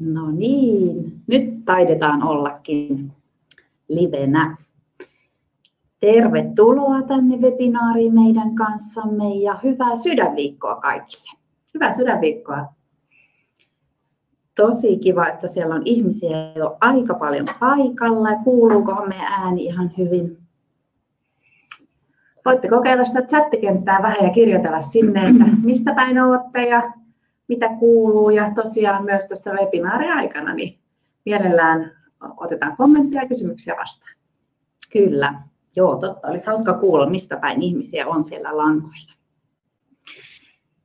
No niin, nyt taidetaan ollakin livenä. Tervetuloa tänne webinaariin meidän kanssamme ja hyvää sydänviikkoa kaikille. Hyvää sydänviikkoa. Tosi kiva, että siellä on ihmisiä jo aika paljon paikalla. Kuuluukohan meidän ääni ihan hyvin? Voitte kokeilla sitä chattikenttää vähän ja kirjoitella sinne, että mistä päin olette ja mitä kuuluu. Ja tosiaan myös tässä webinaarin aikana niin mielellään otetaan kommentteja ja kysymyksiä vastaan. Kyllä, joo totta. Olisi hauska kuulla, mistä päin ihmisiä on siellä lankoilla.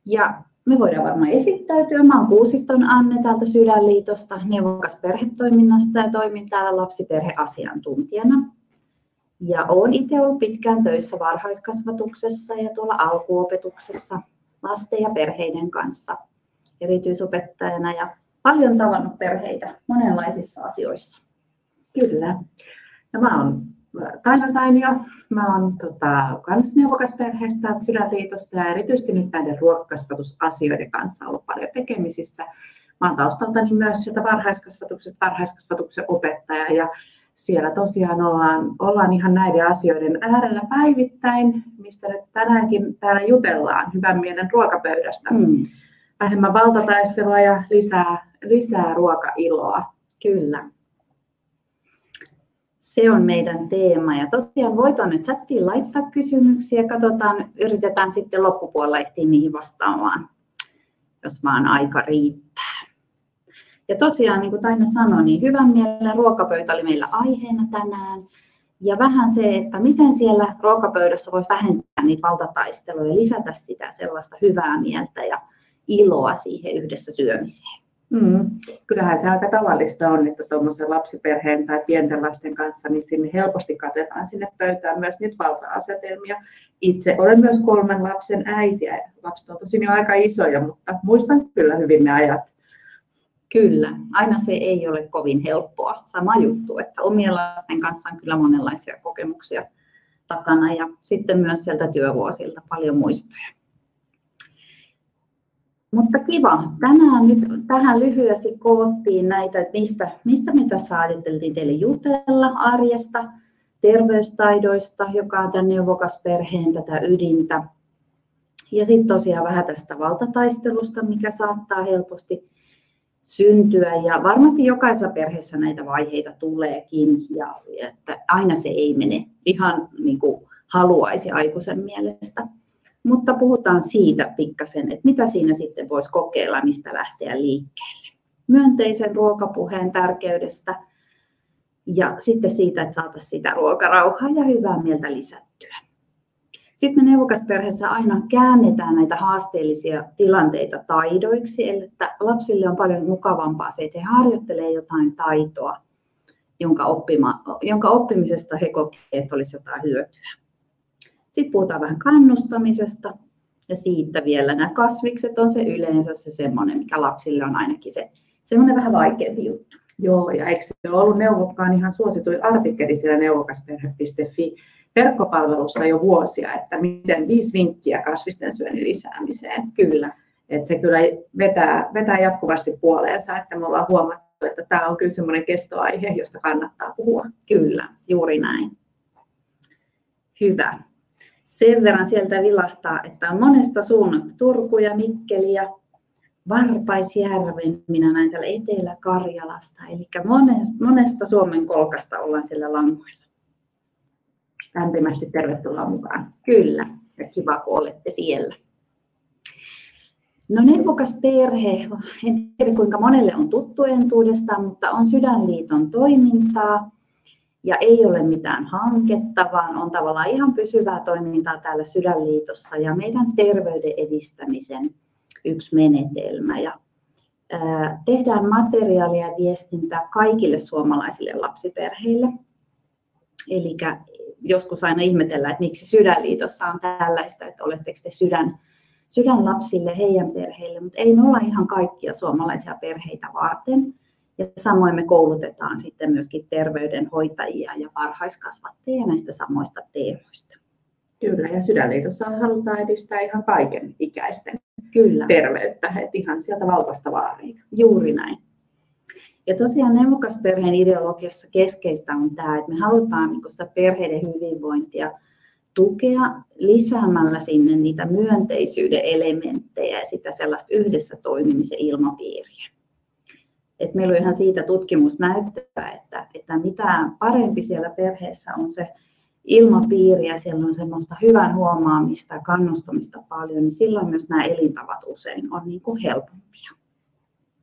Ja me voidaan varmaan esittäytyä. Mä oon Kuusiston Anne täältä Sydänliitosta, neuvokas perhetoiminnasta ja toimin täällä lapsiperheasiantuntijana. Ja olen itse ollut pitkään töissä varhaiskasvatuksessa ja tuolla alkuopetuksessa lasten ja perheiden kanssa erityisopettajana ja paljon tavannut perheitä monenlaisissa asioissa. Kyllä. Ja mä oon Taina Sainio. Mä oon tota, kans neuvokas perheestä Sydänliitosta ja erityisesti nyt näiden ruokakasvatusasioiden kanssa ollut paljon tekemisissä. Mä oon taustaltani myös sieltä varhaiskasvatuksesta varhaiskasvatuksen opettaja ja siellä tosiaan ollaan, ollaan ihan näiden asioiden äärellä päivittäin, mistä nyt tänäänkin täällä jutellaan hyvän mielen ruokapöydästä. Mm. Vähemmän valtataistelua ja lisää, lisää ruokailoa. Kyllä. Se on meidän teema. Ja tosiaan voi tuonne chattiin laittaa kysymyksiä. Katsotaan, yritetään sitten loppupuolella ehtiä niihin vastaamaan, jos vaan aika riittää. Ja tosiaan, niin kuin Taina sanoi, niin hyvän mielen ruokapöytä oli meillä aiheena tänään. Ja vähän se, että miten siellä ruokapöydässä voisi vähentää niitä valtataisteluja ja lisätä sitä sellaista hyvää mieltä ja iloa siihen yhdessä syömiseen. Mm. Kyllähän se aika tavallista on, että tuommoisen lapsiperheen tai pienten lasten kanssa, niin sinne helposti katetaan sinne pöytään myös niitä valta-asetelmia. Itse olen myös kolmen lapsen äiti ja lapset on tosin jo aika isoja, mutta muistan kyllä hyvin ne ajat. Kyllä, aina se ei ole kovin helppoa. Sama juttu, että omien lasten kanssa on kyllä monenlaisia kokemuksia takana ja sitten myös sieltä työvuosilta paljon muistoja. Mutta kiva. Tänään nyt tähän lyhyesti koottiin näitä, että mistä, mistä me tässä ajateltiin teille jutella arjesta, terveystaidoista, joka on tämän neuvokasperheen tätä ydintä. Ja sitten tosiaan vähän tästä valtataistelusta, mikä saattaa helposti syntyä. Ja varmasti jokaisessa perheessä näitä vaiheita tuleekin, ja että aina se ei mene ihan niin kuin haluaisi aikuisen mielestä. Mutta puhutaan siitä pikkasen, että mitä siinä sitten voisi kokeilla, mistä lähteä liikkeelle. Myönteisen ruokapuheen tärkeydestä ja sitten siitä, että saataisiin sitä ruokarauhaa ja hyvää mieltä lisättyä. Sitten me neuvokasperheessä aina käännetään näitä haasteellisia tilanteita taidoiksi, eli että lapsille on paljon mukavampaa se, että he harjoittelee jotain taitoa, jonka, oppima, jonka oppimisesta he kokevat, että olisi jotain hyötyä. Sitten puhutaan vähän kannustamisesta ja siitä vielä nämä kasvikset on se yleensä se semmoinen, mikä lapsille on ainakin se semmoinen vähän vaikeampi juttu. Joo, ja eikö se ole ollut neuvokkaan ihan suosituin artikkeli siellä neuvokasperhe.fi verkkopalvelussa jo vuosia, että miten viisi vinkkiä kasvisten syönnin lisäämiseen. Kyllä. Että se kyllä vetää, vetää jatkuvasti puoleensa, että me ollaan huomattu, että tämä on kyllä semmoinen kestoaihe, josta kannattaa puhua. Kyllä, juuri näin. Hyvä sen verran sieltä vilahtaa, että on monesta suunnasta Turku ja Mikkeli ja Varpaisjärven, minä näin täällä Etelä-Karjalasta, eli monesta, monesta Suomen kolkasta ollaan siellä langoilla. Lämpimästi tervetuloa mukaan. Kyllä, ja kiva kun olette siellä. No neuvokas perhe, en tiedä kuinka monelle on tuttu entuudestaan, mutta on Sydänliiton toimintaa ja ei ole mitään hanketta, vaan on tavallaan ihan pysyvää toimintaa täällä Sydänliitossa ja meidän terveyden edistämisen yksi menetelmä. Ja, ää, tehdään materiaalia ja viestintää kaikille suomalaisille lapsiperheille. Eli joskus aina ihmetellään, että miksi Sydänliitossa on tällaista, että oletteko te sydän, sydänlapsille, heidän perheille, mutta ei me olla ihan kaikkia suomalaisia perheitä varten ja samoin me koulutetaan sitten myöskin terveydenhoitajia ja varhaiskasvattajia näistä samoista teemoista. Kyllä, ja Sydänliitossa halutaan edistää ihan kaiken ikäisten Kyllä. terveyttä, että ihan sieltä vauvasta vaariin. Juuri näin. Ja tosiaan neuvokasperheen ideologiassa keskeistä on tämä, että me halutaan niin sitä perheiden hyvinvointia tukea lisäämällä sinne niitä myönteisyyden elementtejä ja sitä sellaista yhdessä toimimisen ilmapiiriä. Et meillä on ihan siitä tutkimusnäyttöä, että, että mitä parempi siellä perheessä on se ilmapiiri ja siellä on semmoista hyvän huomaamista ja kannustamista paljon, niin silloin myös nämä elintavat usein on niin kuin helpompia.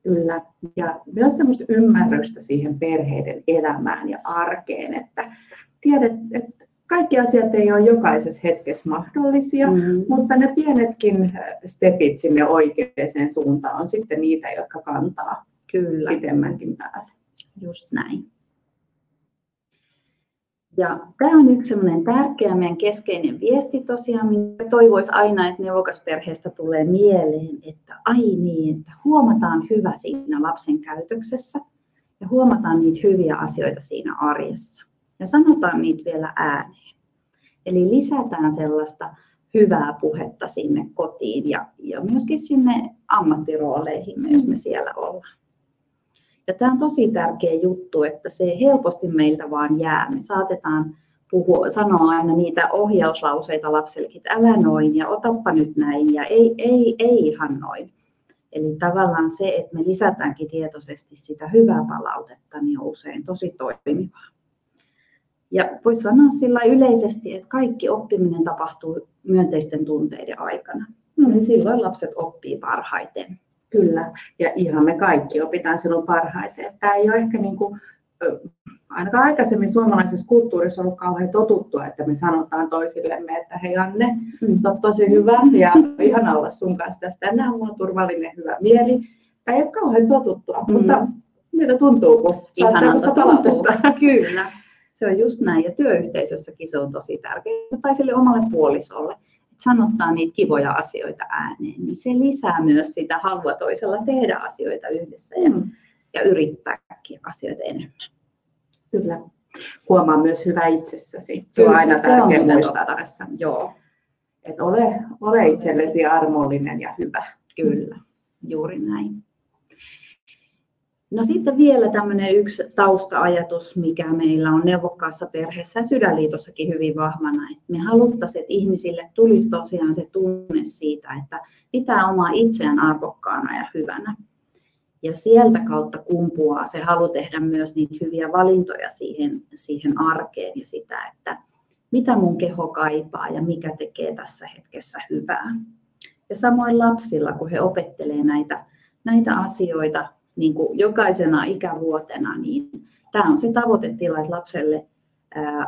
Kyllä, ja myös semmoista ymmärrystä siihen perheiden elämään ja arkeen, että tiedät, että kaikki asiat ei ole jokaisessa hetkessä mahdollisia, mm. mutta ne pienetkin stepit sinne oikeaan suuntaan on sitten niitä, jotka kantaa Kyllä. pitemmänkin päälle. Just näin. Ja tämä on yksi sellainen tärkeä meidän keskeinen viesti tosiaan, minkä toivoisi aina, että neuvokasperheestä tulee mieleen, että ai niin, että huomataan hyvä siinä lapsen käytöksessä ja huomataan niitä hyviä asioita siinä arjessa. Ja sanotaan niitä vielä ääneen. Eli lisätään sellaista hyvää puhetta sinne kotiin ja, ja myöskin sinne ammattirooleihin, jos me siellä ollaan. Ja tämä on tosi tärkeä juttu, että se helposti meiltä vaan jää. Me saatetaan puhua, sanoa aina niitä ohjauslauseita lapsellekin, että älä noin ja otappa nyt näin ja ei, ei, ei ihan noin. Eli tavallaan se, että me lisätäänkin tietoisesti sitä hyvää palautetta, niin on usein tosi toimivaa. Ja voisi sanoa sillä yleisesti, että kaikki oppiminen tapahtuu myönteisten tunteiden aikana. Eli silloin lapset oppii parhaiten. Kyllä, ja ihan me kaikki opitaan silloin parhaiten. Tämä ei ole ehkä niin kuin, ainakaan aikaisemmin suomalaisessa kulttuurissa ollut kauhean totuttua, että me sanotaan toisillemme, että hei Anne, mm. sä oot tosi hyvä ja ihana olla sun kanssa tästä. Tänään mulla on turvallinen hyvä mieli. Tämä ei ole kauhean totuttua, mm. mutta miltä tuntuu, kun saat palautetta? Kyllä, se on just näin. Ja työyhteisössäkin se on tosi tärkeää. Tai sille omalle puolisolle sanottaa niitä kivoja asioita ääneen, niin se lisää myös sitä halua toisella tehdä asioita yhdessä ja, mm. ja yrittääkin asioita enemmän. Kyllä. Huomaa myös hyvä itsessäsi. Se on aina tärkeää muistaa tässä. Joo. Et ole, ole itsellesi armollinen ja hyvä. Kyllä, juuri näin. No sitten vielä tämmöinen yksi tausta-ajatus, mikä meillä on neuvokkaassa perheessä ja sydänliitossakin hyvin vahvana, että me haluttaisiin, että ihmisille tulisi tosiaan se tunne siitä, että pitää omaa itseään arvokkaana ja hyvänä. Ja sieltä kautta kumpuaa se halu tehdä myös niitä hyviä valintoja siihen, siihen arkeen ja sitä, että mitä mun keho kaipaa ja mikä tekee tässä hetkessä hyvää. Ja samoin lapsilla, kun he opettelee näitä, näitä asioita niin kuin jokaisena ikävuotena, niin tämä on se tavoitetila, että lapselle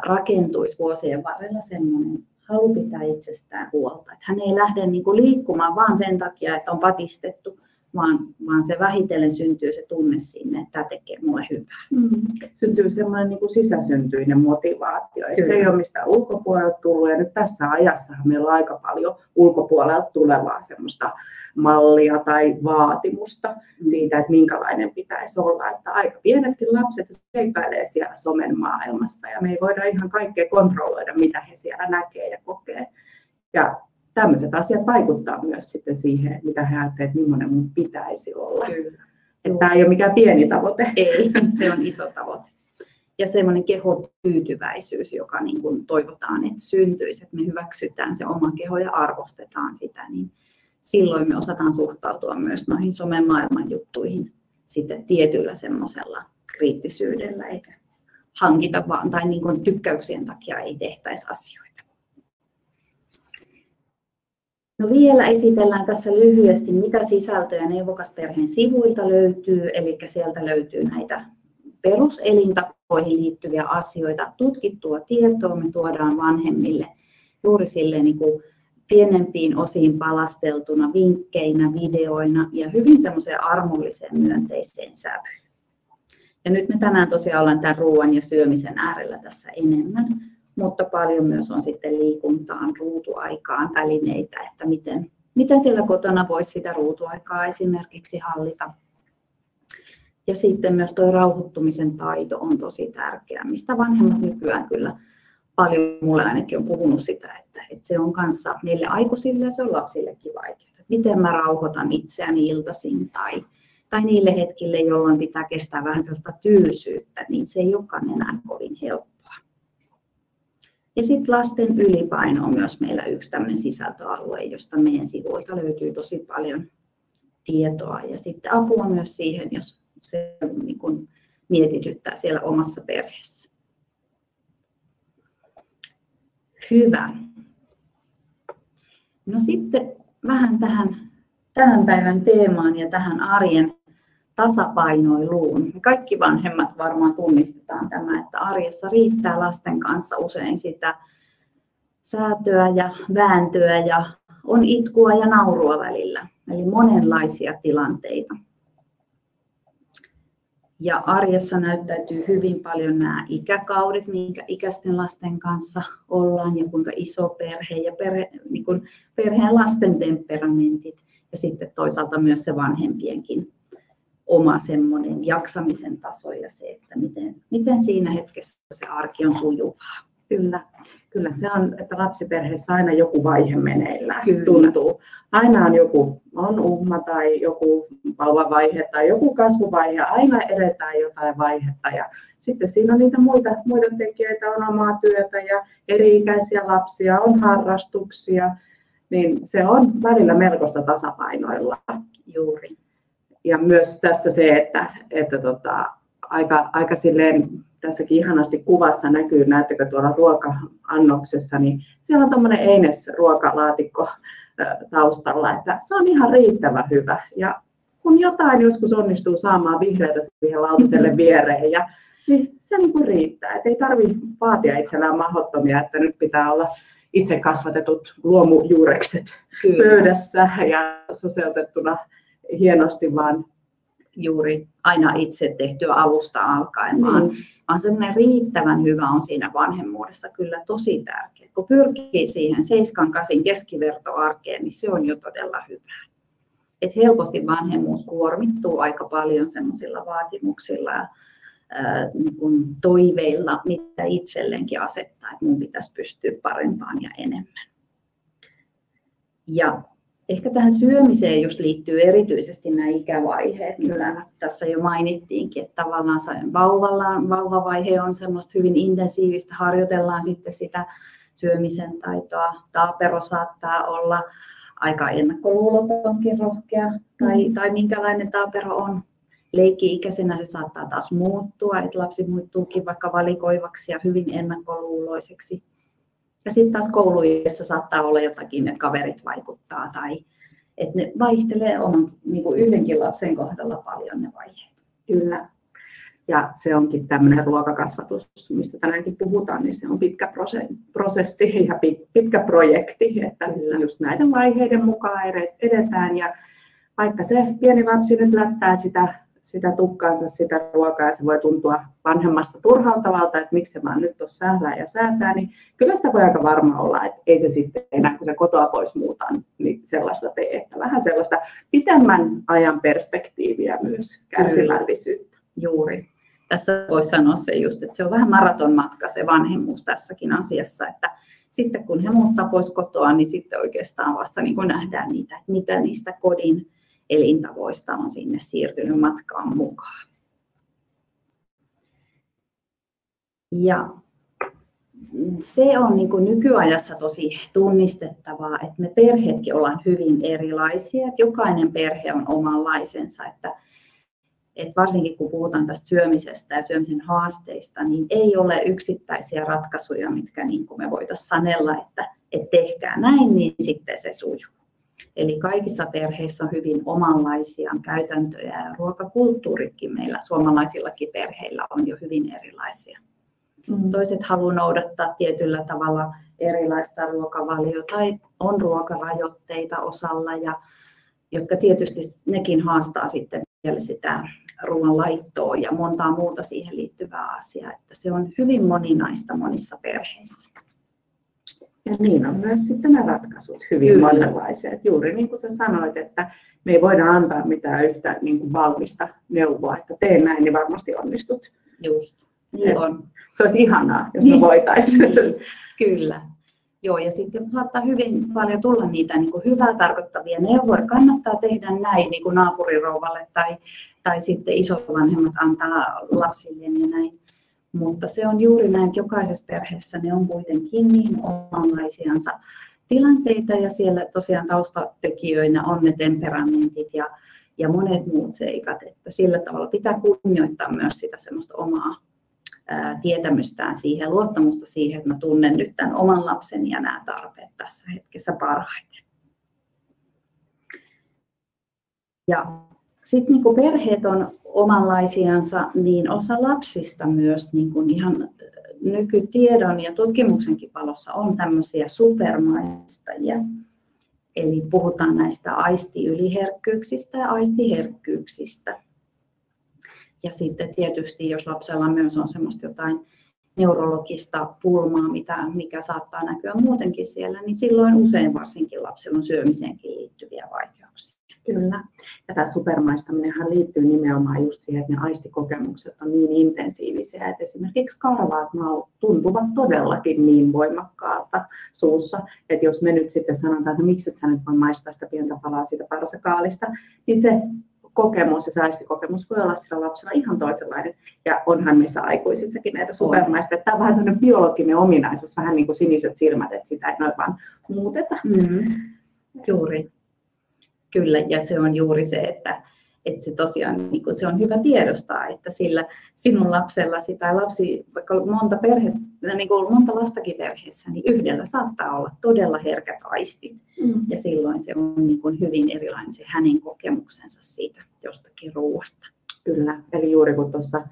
rakentuisi vuosien varrella semmoinen halu pitää itsestään huolta. Että hän ei lähde niin kuin liikkumaan vaan sen takia, että on patistettu, vaan, vaan se vähitellen syntyy se tunne sinne, että tämä tekee mulle hyvää. Mm. Syntyy semmoinen niin kuin sisäsyntyinen motivaatio, että se ei ole mistään ulkopuolelta tullut. Ja nyt tässä ajassa meillä on aika paljon ulkopuolelta tulevaa semmoista mallia tai vaatimusta mm. siitä, että minkälainen pitäisi olla. Että aika pienetkin lapset seikkailee siellä somen maailmassa ja me ei voida ihan kaikkea kontrolloida, mitä he siellä näkee ja kokee. Ja tämmöiset asiat vaikuttaa myös sitten siihen, mitä he ajattelevat, että millainen mun pitäisi olla. Kyllä. Että tämä ei ole mikään pieni tavoite. Ei, se on iso tavoite. Ja semmoinen kehotyytyväisyys, joka niin kuin toivotaan, että syntyisi, että me hyväksytään se oma keho ja arvostetaan sitä, niin silloin me osataan suhtautua myös noihin somemaailman juttuihin sitten tietyllä semmoisella kriittisyydellä, eikä hankita vaan, tai niin kuin tykkäyksien takia ei tehtäisi asioita. No vielä esitellään tässä lyhyesti, mitä sisältöjä neuvokasperheen sivuilta löytyy, eli sieltä löytyy näitä peruselintapoihin liittyviä asioita, tutkittua tietoa me tuodaan vanhemmille juuri silleen niin kuin pienempiin osiin palasteltuna vinkkeinä, videoina ja hyvin semmoiseen armolliseen myönteiseen sävyyn. Ja nyt me tänään tosiaan ollaan tämän ruoan ja syömisen äärellä tässä enemmän, mutta paljon myös on sitten liikuntaan, ruutuaikaan välineitä, että miten, miten siellä kotona voisi sitä ruutuaikaa esimerkiksi hallita. Ja sitten myös tuo rauhoittumisen taito on tosi tärkeä, mistä vanhemmat nykyään kyllä paljon mulle ainakin on puhunut sitä, että, että se on kanssa meille aikuisille ja se on lapsillekin vaikeaa. Miten mä rauhoitan itseäni iltaisin tai tai niille hetkille, jolloin pitää kestää vähän sellaista tylsyyttä, niin se ei olekaan enää kovin helppoa. Ja sitten lasten ylipaino on myös meillä yksi tämmöinen sisältöalue, josta meidän sivuilta löytyy tosi paljon tietoa. Ja sitten apua myös siihen, jos se niin kun mietityttää siellä omassa perheessä. Hyvä. No sitten vähän tähän tämän päivän teemaan ja tähän arjen tasapainoiluun. Me kaikki vanhemmat varmaan tunnistetaan tämä, että arjessa riittää lasten kanssa usein sitä säätöä ja vääntöä ja on itkua ja naurua välillä. Eli monenlaisia tilanteita. Ja arjessa näyttäytyy hyvin paljon nämä ikäkaudet, minkä ikäisten lasten kanssa ollaan ja kuinka iso perhe ja perhe, niin kuin perheen lasten temperamentit ja sitten toisaalta myös se vanhempienkin oma semmoinen jaksamisen taso ja se, että miten, miten siinä hetkessä se arki on sujuvaa. Kyllä, kyllä se on, että lapsiperheessä aina joku vaihe meneillään kyllä. tuntuu. Aina on joku, on umma tai joku vauvavaihe tai joku kasvuvaihe, aina edetään jotain vaihetta ja sitten siinä on niitä muita, muita tekijöitä, on omaa työtä ja eri-ikäisiä lapsia, on harrastuksia, niin se on välillä melkoista tasapainoilua. Juuri. Ja myös tässä se, että, että tota, aika, aika silleen, tässäkin ihanasti kuvassa näkyy, näettekö tuolla ruoka-annoksessa, niin siellä on tuommoinen Eines ruokalaatikko taustalla, että se on ihan riittävä hyvä. Ja kun jotain joskus onnistuu saamaan vihreitä siihen lautaselle viereen, ja, niin se niin kuin riittää. Et ei tarvitse vaatia itsellään mahdottomia, että nyt pitää olla itse kasvatetut luomujuurekset Kyllä. pöydässä ja soseutettuna hienosti, vaan juuri aina itse tehtyä alusta alkaen, mm. vaan, vaan semmoinen riittävän hyvä on siinä vanhemmuudessa kyllä tosi tärkeä. Kun pyrkii siihen 7-8 keskivertoarkeen, niin se on jo todella hyvä. Et helposti vanhemmuus kuormittuu aika paljon semmoisilla vaatimuksilla ja ää, niin kuin toiveilla, mitä itselleenkin asettaa, että mun pitäisi pystyä parempaan ja enemmän. Ja Ehkä tähän syömiseen just liittyy erityisesti nämä ikävaiheet, mitä tässä jo mainittiinkin, että tavallaan vauvalla, vauvavaihe on semmoista hyvin intensiivistä, harjoitellaan sitten sitä syömisen taitoa. Taapero saattaa olla aika ennakkoluulotonkin rohkea, tai, mm. tai minkälainen taapero on. Leikki-ikäisenä se saattaa taas muuttua, että lapsi muuttuukin vaikka valikoivaksi ja hyvin ennakkoluuloiseksi ja sitten taas kouluissa saattaa olla jotakin, että kaverit vaikuttaa tai että ne vaihtelee oman niin kuin yhdenkin lapsen kohdalla paljon ne vaiheet. Kyllä. Ja se onkin tämmöinen ruokakasvatus, mistä tänäänkin puhutaan, niin se on pitkä prosessi ja pitkä projekti, että Kyllä. just näiden vaiheiden mukaan edetään. Ja vaikka se pieni lapsi nyt lättää sitä sitä tukkaansa, sitä ruokaa, ja se voi tuntua vanhemmasta turhauttavalta, että miksi se vaan nyt tuossa sählää ja säätää, niin kyllä sitä voi aika varma olla, että ei se sitten enää, kun se kotoa pois muutaan, niin sellaista tee, että vähän sellaista pitemmän ajan perspektiiviä myös kärsivällisyyttä. Juuri. Tässä voisi sanoa se just, että se on vähän maratonmatka se vanhemmuus tässäkin asiassa, että sitten kun he muuttaa pois kotoa, niin sitten oikeastaan vasta niin nähdään niitä, mitä niistä kodin elintavoista on sinne siirtynyt matkaan mukaan. Ja se on niin kuin nykyajassa tosi tunnistettavaa, että me perheetkin ollaan hyvin erilaisia, että jokainen perhe on omanlaisensa, että, että varsinkin kun puhutaan tästä syömisestä ja syömisen haasteista, niin ei ole yksittäisiä ratkaisuja, mitkä niin kuin me voitaisiin sanella, että, että tehkää näin, niin sitten se sujuu. Eli kaikissa perheissä on hyvin omanlaisia käytäntöjä ja ruokakulttuuritkin meillä suomalaisillakin perheillä on jo hyvin erilaisia. Mm. Toiset haluavat noudattaa tietyllä tavalla erilaista ruokavaliota tai on ruokarajoitteita osalla, ja, jotka tietysti nekin haastaa sitten vielä sitä ruoan laittoa ja montaa muuta siihen liittyvää asiaa. Että se on hyvin moninaista monissa perheissä. Ja niin on myös sitten ne ratkaisut hyvin Kyllä. monenlaiset. Juuri niin kuin sä sanoit, että me ei voida antaa mitään yhtä niin kuin valmista neuvoa, että tee näin, niin varmasti onnistut. Just, niin on. Se olisi ihanaa, jos niin. me voitaisiin. Niin. Kyllä. Joo, ja sitten saattaa hyvin paljon tulla niitä niin kuin hyvää tarkoittavia neuvoja. Kannattaa tehdä näin niin kuin naapurirouvalle tai, tai sitten isovanhemmat antaa lapsilleen ja näin. Mutta se on juuri näin, että jokaisessa perheessä ne on kuitenkin niin omanlaisiansa tilanteita ja siellä tosiaan taustatekijöinä on ne temperamentit ja, ja monet muut seikat, että sillä tavalla pitää kunnioittaa myös sitä semmoista omaa ää, tietämystään siihen, luottamusta siihen, että mä tunnen nyt tämän oman lapsen ja nämä tarpeet tässä hetkessä parhaiten. Ja sitten niin perheet on omanlaisiansa, niin osa lapsista myös niin kuin ihan nykytiedon ja tutkimuksenkin valossa on tämmöisiä supermaistajia. Eli puhutaan näistä aistiyliherkkyyksistä ja aistiherkkyyksistä. Ja sitten tietysti, jos lapsella myös on semmoista jotain neurologista pulmaa, mitä, mikä saattaa näkyä muutenkin siellä, niin silloin usein varsinkin lapsella on syömiseenkin liittyviä vaikeuksia. Kyllä. Ja tämä supermaistaminenhan liittyy nimenomaan just siihen, että ne aistikokemukset on niin intensiivisiä, että esimerkiksi karvaat maut tuntuvat todellakin niin voimakkaalta suussa, että jos me nyt sitten sanotaan, että no miksi et sä nyt voi maistaa sitä pientä palaa siitä parsakaalista, niin se kokemus ja säästikokemus voi olla sillä lapsella ihan toisenlainen. Ja onhan meissä aikuisissakin näitä supermaista. Tämä on vähän tämmöinen biologinen ominaisuus, vähän niin kuin siniset silmät, että sitä ei noin vaan muuteta. Mm, juuri. Kyllä, ja se on juuri se, että, että se tosiaan niin kuin se on hyvä tiedostaa, että sillä sinun lapsellasi tai lapsi, vaikka monta, perhe, niin kuin monta lastakin perheessä, niin yhdellä saattaa olla todella herkät aistit. Mm. Ja silloin se on niin kuin hyvin erilainen se hänen kokemuksensa siitä jostakin ruoasta. Kyllä, eli juuri kun tuossa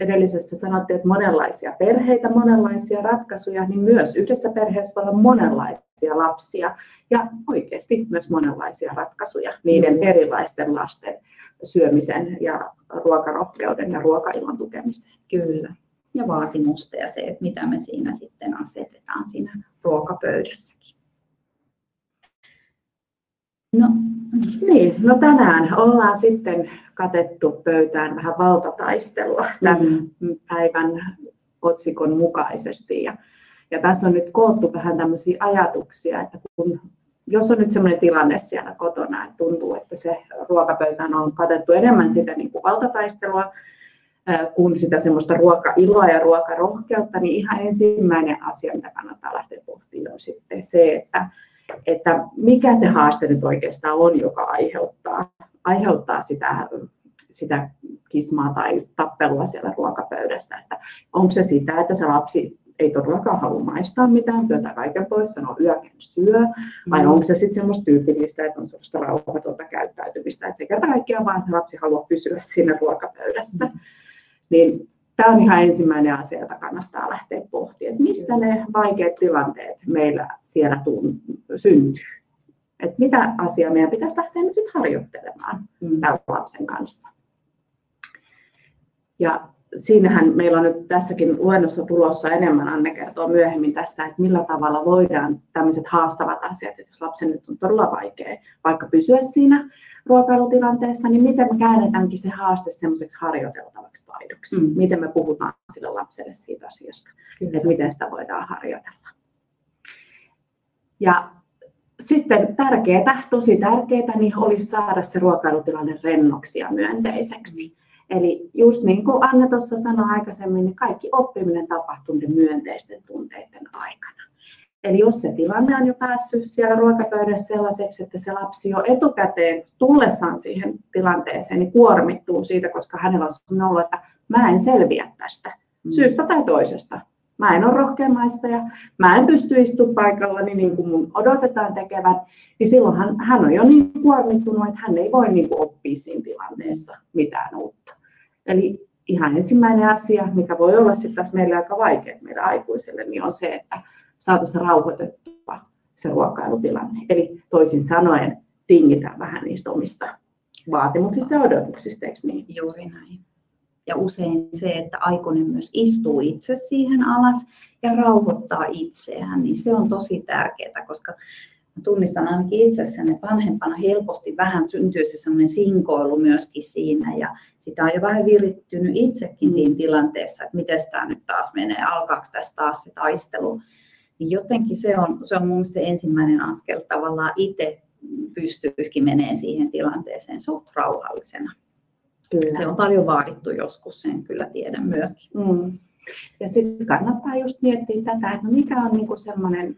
edellisessä sanottiin, että monenlaisia perheitä, monenlaisia ratkaisuja, niin myös yhdessä perheessä voi olla monenlaisia lapsia ja oikeasti myös monenlaisia ratkaisuja niiden erilaisten lasten syömisen ja ruokarohkeuden ja ruokailman tukemiseen. Kyllä. Ja vaatimusta ja se, että mitä me siinä sitten asetetaan siinä ruokapöydässäkin. No, niin, no tänään ollaan sitten katettu pöytään vähän valtataistelua tämän mm. päivän otsikon mukaisesti. Ja, ja tässä on nyt koottu vähän tämmöisiä ajatuksia, että kun, jos on nyt sellainen tilanne siellä kotona, että tuntuu, että se ruokapöytään on katettu enemmän sitä niin kuin valtataistelua, kuin sitä semmoista ruokailoa ja ruokarohkeutta, niin ihan ensimmäinen asia, mitä kannattaa lähteä pohtimaan, on sitten se, että, että mikä se haaste nyt oikeastaan on, joka aiheuttaa, aiheuttaa sitä, sitä kismaa tai tappelua siellä ruokapöydästä. Että onko se sitä, että se lapsi ei todellakaan halua maistaa mitään, työtä kaiken pois, sanoo yöken syö, vai mm. onko se sitten semmoista tyypillistä, että on sellaista rauhatonta käyttäytymistä, että se kerta kaikkiaan vaan se lapsi haluaa pysyä siinä ruokapöydässä. Mm. Niin tämä on ihan ensimmäinen asia, jota kannattaa lähteä pohtimaan, että mistä ne vaikeat tilanteet meillä siellä syntyy. Että mitä asiaa meidän pitäisi lähteä nyt sitten harjoittelemaan mm. tämän lapsen kanssa. Ja siinähän meillä on nyt tässäkin luennossa tulossa enemmän, Anne kertoo myöhemmin tästä, että millä tavalla voidaan tämmöiset haastavat asiat, että jos lapsen nyt on todella vaikea vaikka pysyä siinä ruokailutilanteessa, niin miten me käännetäänkin se haaste semmoiseksi harjoiteltavaksi taidoksi? Mm. Miten me puhutaan sille lapselle siitä asiasta, Kyllä. että miten sitä voidaan harjoitella. Ja sitten tärkeää, tosi tärkeää, niin olisi saada se ruokailutilanne rennoksi ja myönteiseksi. Mm. Eli just niin kuin Anne tuossa sanoi aikaisemmin, niin kaikki oppiminen tapahtuu myönteisten tunteiden aikana. Eli jos se tilanne on jo päässyt siellä ruokapöydässä sellaiseksi, että se lapsi jo etukäteen tullessaan siihen tilanteeseen niin kuormittuu siitä, koska hänellä on sellainen että mä en selviä tästä mm. syystä tai toisesta. Mä en ole rohkeamaista ja mä en pysty istumaan paikallani niin kuin mun odotetaan tekevän, niin silloin hän, hän on jo niin kuormittunut, että hän ei voi niin kuin oppia siinä tilanteessa mitään uutta. Eli ihan ensimmäinen asia, mikä voi olla sitten taas meille aika vaikea meidän aikuisille, niin on se, että saataisiin rauhoitettua se ruokailutilanne. Eli toisin sanoen tingitään vähän niistä omista vaatimuksista ja odotuksista, eikö niin? Juuri näin. Ja usein se, että aikuinen myös istuu itse siihen alas ja rauhoittaa itseään, niin se on tosi tärkeää, koska tunnistan ainakin itsessäni, että vanhempana helposti vähän syntyy se sellainen sinkoilu myöskin siinä ja sitä on jo vähän virittynyt itsekin mm. siinä tilanteessa, että miten tämä nyt taas menee, alkaako tässä taas se taistelu niin jotenkin se on, se on mun se ensimmäinen askel tavallaan itse pystyisikin menee siihen tilanteeseen suht rauhallisena. Kyllä. Se on paljon vaadittu joskus, sen kyllä tiedän myöskin. Mm. Ja sitten kannattaa just miettiä tätä, että no mikä on niinku semmoinen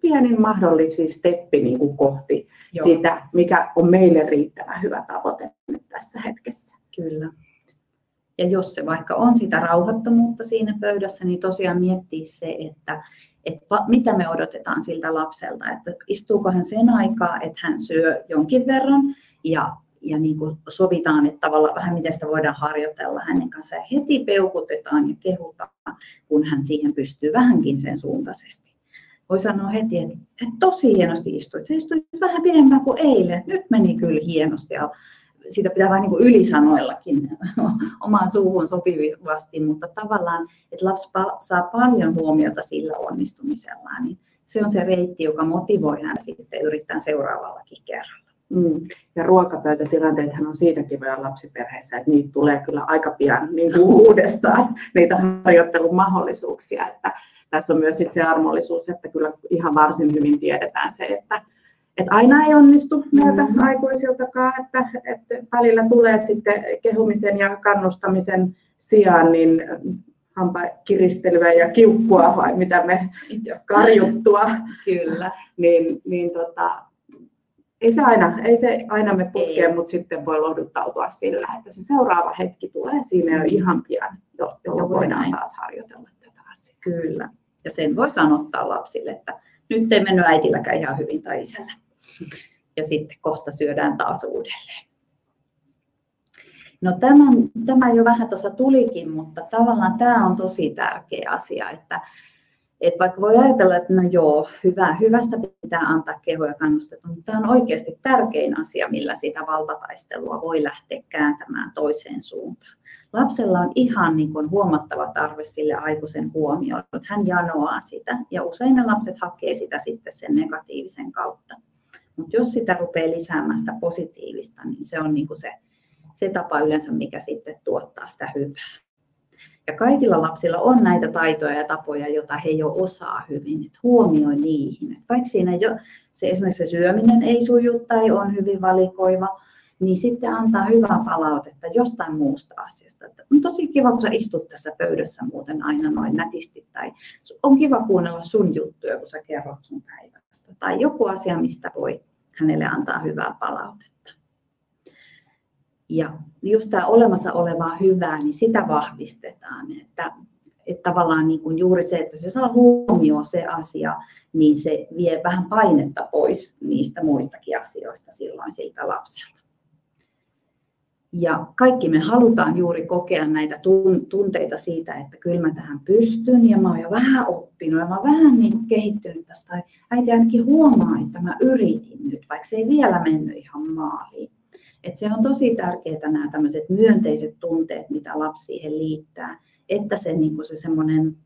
pienin mahdollinen steppi niinku kohti Joo. sitä, mikä on meille riittävän hyvä tavoite nyt tässä hetkessä. Kyllä. Ja jos se vaikka on sitä rauhattomuutta siinä pöydässä, niin tosiaan miettii se, että, että mitä me odotetaan siltä lapselta, että istuuko hän sen aikaa, että hän syö jonkin verran ja, ja niin kuin sovitaan, että tavallaan vähän miten sitä voidaan harjoitella hänen kanssaan. Heti peukutetaan ja kehutaan, kun hän siihen pystyy vähänkin sen suuntaisesti. Voi sanoa heti, että, että tosi hienosti istuit. Se istuit vähän pidempään kuin eilen. Nyt meni kyllä hienosti. Ja siitä pitää vain niin ylisanoillakin omaan suuhun sopivasti, mutta tavallaan, että lapsi saa paljon huomiota sillä onnistumisellaan, niin se on se reitti, joka motivoi hän sitten yrittää seuraavallakin kerralla. Mm. Ja ruokapöytätilanteethan on siitäkin vielä lapsiperheissä, että niitä tulee kyllä aika pian niin kuin uudestaan, niitä harjoittelun mahdollisuuksia. Että tässä on myös sit se armollisuus, että kyllä ihan varsin hyvin tiedetään se, että että aina ei onnistu meiltä mm-hmm. aikuisiltakaan, että, että välillä tulee sitten kehumisen ja kannustamisen sijaan niin hampa kiristelyä ja kiukkua vai mitä me karjuttua. Kyllä. niin, niin tota, ei se aina, ei se aina me putkeen, mutta sitten voi lohduttautua sillä, että se seuraava hetki tulee siinä jo ihan pian, jolloin voidaan näin. taas harjoitella tätä asiaa. Kyllä. Ja sen voi sanottaa lapsille, että nyt ei mennyt äitilläkään ihan hyvin tai isällä ja sitten kohta syödään taas uudelleen. No tämän, tämä jo vähän tuossa tulikin, mutta tavallaan tämä on tosi tärkeä asia, että, että vaikka voi ajatella, että no joo, hyvä, hyvästä pitää antaa kehoja kannustetta, mutta tämä on oikeasti tärkein asia, millä sitä valtataistelua voi lähteä kääntämään toiseen suuntaan. Lapsella on ihan niin kuin huomattava tarve sille aikuisen huomioon, että hän janoaa sitä ja usein ne lapset hakee sitä sitten sen negatiivisen kautta. Mutta jos sitä rupeaa lisäämään sitä positiivista, niin se on niinku se, se tapa yleensä, mikä sitten tuottaa sitä hyvää. Ja kaikilla lapsilla on näitä taitoja ja tapoja, joita he jo osaa hyvin, että huomioi niihin. Et vaikka siinä jo, se esimerkiksi se syöminen ei suju tai on hyvin valikoiva, niin sitten antaa hyvää palautetta jostain muusta asiasta. Että on tosi kiva, kun sä istut tässä pöydässä muuten aina noin nätisti, tai on kiva kuunnella sun juttuja, kun sä kerrot sun päivästä, tai joku asia, mistä voi hänelle antaa hyvää palautetta. Ja just tämä olemassa olevaa hyvää, niin sitä vahvistetaan, että, että tavallaan niin kuin juuri se, että se saa huomioon se asia, niin se vie vähän painetta pois niistä muistakin asioista silloin siltä lapselta. Ja kaikki me halutaan juuri kokea näitä tunteita siitä, että kyllä mä tähän pystyn ja mä oon jo vähän oppinut ja mä oon vähän niin kehittynyt tästä. Tai äiti ainakin huomaa, että mä yritin nyt, vaikka se ei vielä mennyt ihan maaliin. Et se on tosi tärkeää nämä tämmöiset myönteiset tunteet, mitä lapsi siihen liittää, että se, niin se semmoinen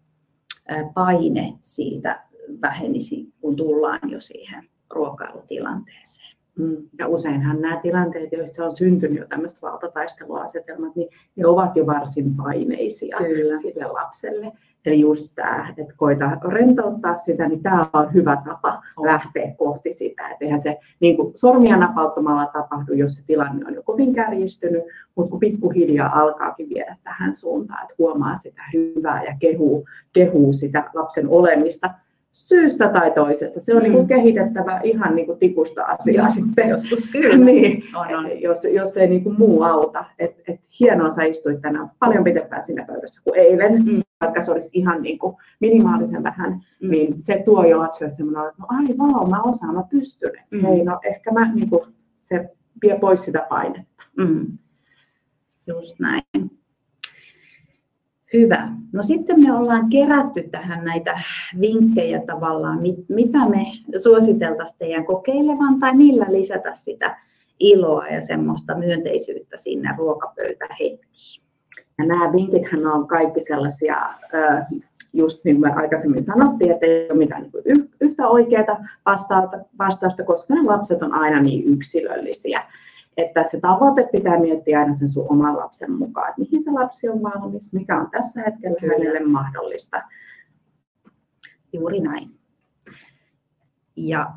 paine siitä vähenisi, kun tullaan jo siihen ruokailutilanteeseen. Mm. Ja useinhan nämä tilanteet, joissa on syntynyt jo tämmöiset valtataisteluasetelmat, niin ne ovat jo varsin paineisia Kyllä. sille lapselle. Eli just tämä, että koita rentouttaa sitä, niin tämä on hyvä tapa on. lähteä kohti sitä. Että eihän se niin kuin sormia napauttamalla tapahdu, jos se tilanne on jo kovin kärjistynyt, mutta kun pikkuhiljaa alkaakin viedä tähän suuntaan, että huomaa sitä hyvää ja kehuu, kehuu sitä lapsen olemista, syystä tai toisesta. Se on mm. niin kuin kehitettävä ihan niin kuin tikusta asiaa sitten. Joskus kyllä. niin, on, on. Jos, jos ei niin kuin muu auta. Et, et hienoa sä istuit tänään paljon pitempään siinä pöydässä kuin eilen, mm. vaikka se olisi ihan niin kuin minimaalisen vähän, mm. niin se tuo jo lapselle semmoinen, että no ai vau, mä osaan, mä pystyn. Mm. Hei, no ehkä mä niin kuin, se vie pois sitä painetta. Mm. Just näin. Hyvä. No sitten me ollaan kerätty tähän näitä vinkkejä tavallaan, mitä me suositeltaisiin teidän kokeilevan tai millä lisätä sitä iloa ja semmoista myönteisyyttä sinne ruokapöytähetkiin. Ja nämä vinkithän on kaikki sellaisia, just niin kuin aikaisemmin sanottiin, että ei ole mitään niin yhtä oikeaa vastausta, koska ne lapset on aina niin yksilöllisiä että se tavoite pitää miettiä aina sen sun oman lapsen mukaan, että mihin se lapsi on valmis, mikä on tässä hetkellä Kyllä. hänelle mahdollista. juuri näin. Ja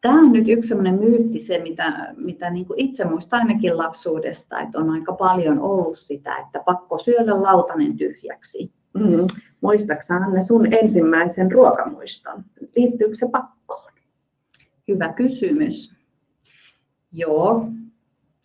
tämä on nyt yksi sellainen myytti, se mitä, mitä niin kuin itse muistan ainakin lapsuudesta, että on aika paljon ollut sitä, että pakko syödä lautanen tyhjäksi. Mm. Muistatko Anne sun ensimmäisen ruokamuiston? Liittyykö se pakkoon? Hyvä kysymys. Joo,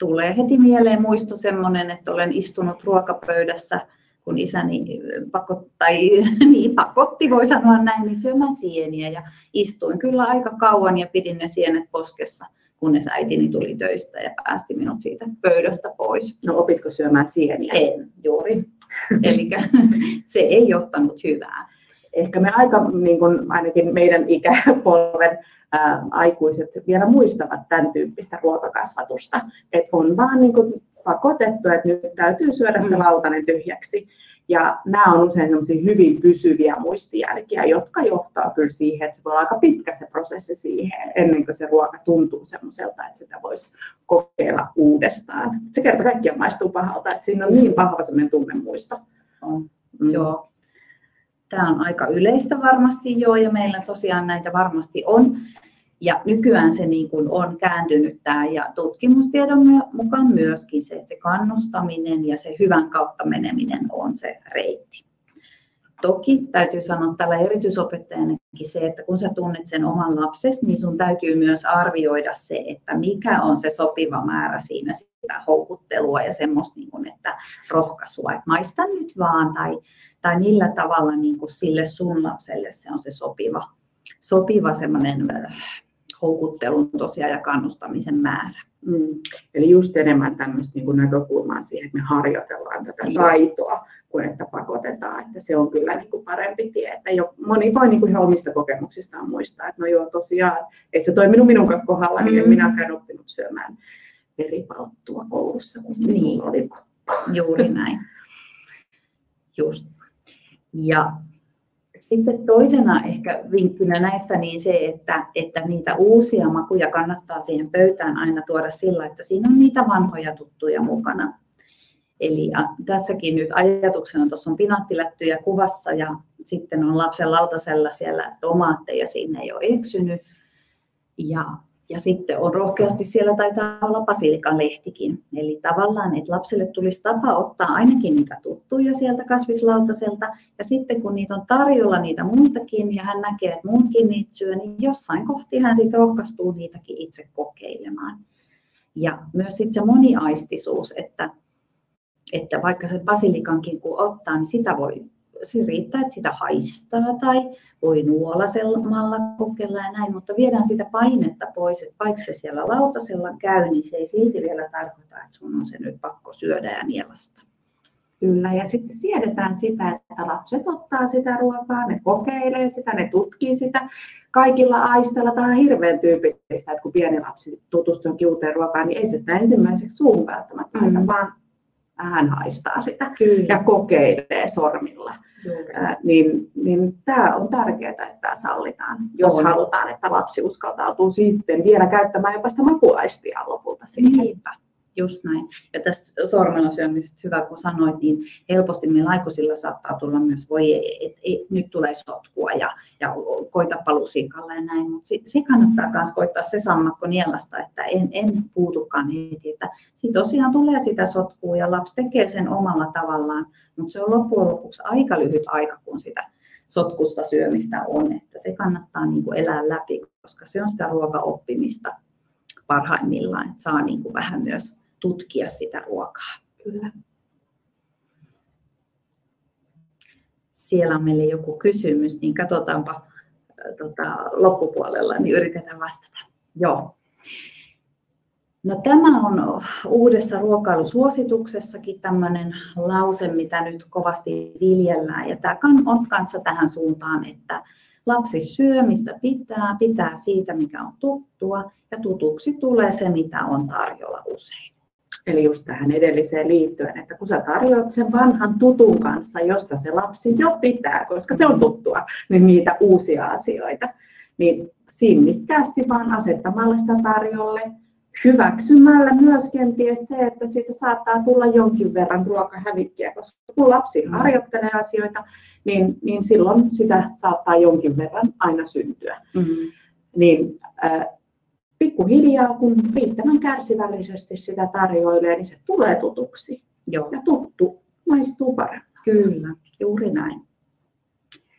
tulee heti mieleen muisto semmoinen, että olen istunut ruokapöydässä, kun isäni pakot, tai, niin, pakotti, voi sanoa näin, niin syömään sieniä. Ja istuin kyllä aika kauan ja pidin ne sienet poskessa, kunnes äitini tuli töistä ja päästi minut siitä pöydästä pois. No opitko syömään sieniä? En, juuri. Eli se ei johtanut hyvää. Ehkä me aika, niin kuin ainakin meidän ikäpolven ää, aikuiset vielä muistavat tämän tyyppistä ruokakasvatusta, että on vaan niin kuin pakotettu, että nyt täytyy syödä se mm. lautanen tyhjäksi. Ja nämä on usein sellaisia hyvin pysyviä muistijälkiä, jotka johtaa kyllä siihen, että se voi olla aika pitkä se prosessi siihen, ennen kuin se ruoka tuntuu semmoiselta, että sitä voisi kokeilla uudestaan. Se kerta kaikkiaan maistuu pahalta, että siinä on niin vahva semmoinen tunnemuisto. Mm. Joo. Tämä on aika yleistä varmasti jo ja meillä tosiaan näitä varmasti on. Ja nykyään se niin kuin on kääntynyt tämä ja tutkimustiedon mukaan myöskin se, että se kannustaminen ja se hyvän kautta meneminen on se reitti. Toki täytyy sanoa tällä erityisopettajanakin se, että kun sä tunnet sen oman lapsesi, niin sun täytyy myös arvioida se, että mikä on se sopiva määrä siinä sitä houkuttelua ja semmoista, niin kuin, että rohkaisua, että maista nyt vaan tai, tai millä tavalla niin kuin sille sun lapselle se on se sopiva, sopiva semmoinen houkuttelun tosiaan ja kannustamisen määrä. Mm. Eli just enemmän tämmöistä niin näkökulmaa siihen, että me harjoitellaan tätä Joo. taitoa, kuin että pakotetaan. Että se on kyllä niin kuin parempi tie. Että jo, moni voi niin kuin ihan omista kokemuksistaan muistaa, että no joo tosiaan, ei se toiminut minun kohdalla, niin en mm. minäkään oppinut syömään veripalttua koulussa, kun niin. oli Juuri näin. Just. Ja sitten toisena ehkä vinkkinä näistä niin se, että, että niitä uusia makuja kannattaa siihen pöytään aina tuoda sillä, että siinä on niitä vanhoja tuttuja mukana. Eli tässäkin nyt ajatuksena tuossa on pinaattilättyjä kuvassa ja sitten on lapsen lautasella siellä tomaatteja, sinne ei ole eksynyt. Ja ja sitten on rohkeasti siellä taitaa olla basilikan lehtikin. Eli tavallaan, että lapselle tulisi tapa ottaa ainakin niitä tuttuja sieltä kasvislautaselta. Ja sitten kun niitä on tarjolla niitä muitakin ja hän näkee, että muutkin niitä syö, niin jossain kohti hän sitten rohkaistuu niitäkin itse kokeilemaan. Ja myös sitten se moniaistisuus, että, että vaikka se basilikankin kun ottaa, niin sitä voi se riittää, että sitä haistaa tai voi nuolaselmalla kokeilla ja näin, mutta viedään sitä painetta pois, että vaikka se siellä lautasella käy, niin se ei silti vielä tarkoita, että sun on se nyt pakko syödä ja nielasta. Kyllä, ja sitten siedetään sitä, että lapset ottaa sitä ruokaa, ne kokeilee sitä, ne tutkii sitä. Kaikilla aisteilla tämä on hirveän tyypillistä, että kun pieni lapsi tutustuu johonkin uuteen ruokaan, niin ei se sitä ensimmäiseksi suun välttämättä, mm. vaan hän haistaa sitä Kyllä. ja kokeilee sormilla. Ää, niin, niin tämä on tärkeää, että tämä sallitaan, jos on. halutaan, että lapsi uskaltautuu sitten vielä käyttämään jopa sitä makuaistia lopulta siihen. Niinpä. Just näin. Ja tästä sormella syömisestä hyvä, kun sanoit, niin helposti meillä aikuisilla saattaa tulla myös, voi et, et, nyt tulee sotkua ja, ja koita palusikalla ja näin, mutta se, se kannattaa myös koittaa se sammakko nielasta, että en, en puutukaan heti, että sitten tosiaan tulee sitä sotkua ja lapsi tekee sen omalla tavallaan, mutta se on loppujen lopuksi aika lyhyt aika, kun sitä sotkusta syömistä on, että se kannattaa niin kuin elää läpi, koska se on sitä ruokaoppimista parhaimmillaan, että saa niin kuin vähän myös tutkia sitä ruokaa. Kyllä. Siellä on meille joku kysymys, niin katsotaanpa tota, loppupuolella, niin yritetään vastata. Joo. No, tämä on uudessa ruokailusuosituksessakin tämmöinen lause, mitä nyt kovasti viljellään. Ja tämä on kanssa tähän suuntaan, että lapsi syö, mistä pitää, pitää siitä, mikä on tuttua, ja tutuksi tulee se, mitä on tarjolla usein. Eli just tähän edelliseen liittyen, että kun sä tarjoat sen vanhan tutun kanssa, josta se lapsi jo pitää, koska se on tuttua, niin niitä uusia asioita, niin sinnikkäästi vaan asettamalla sitä tarjolle hyväksymällä myös kenties se, että siitä saattaa tulla jonkin verran ruokahävikkiä, koska kun lapsi mm. harjoittelee asioita, niin, niin silloin sitä saattaa jonkin verran aina syntyä. Mm-hmm. Niin äh, pikkuhiljaa, kun riittävän kärsivällisesti sitä tarjoilee, niin se tulee tutuksi. Joo. Ja tuttu maistuu paremmin. Kyllä, juuri näin.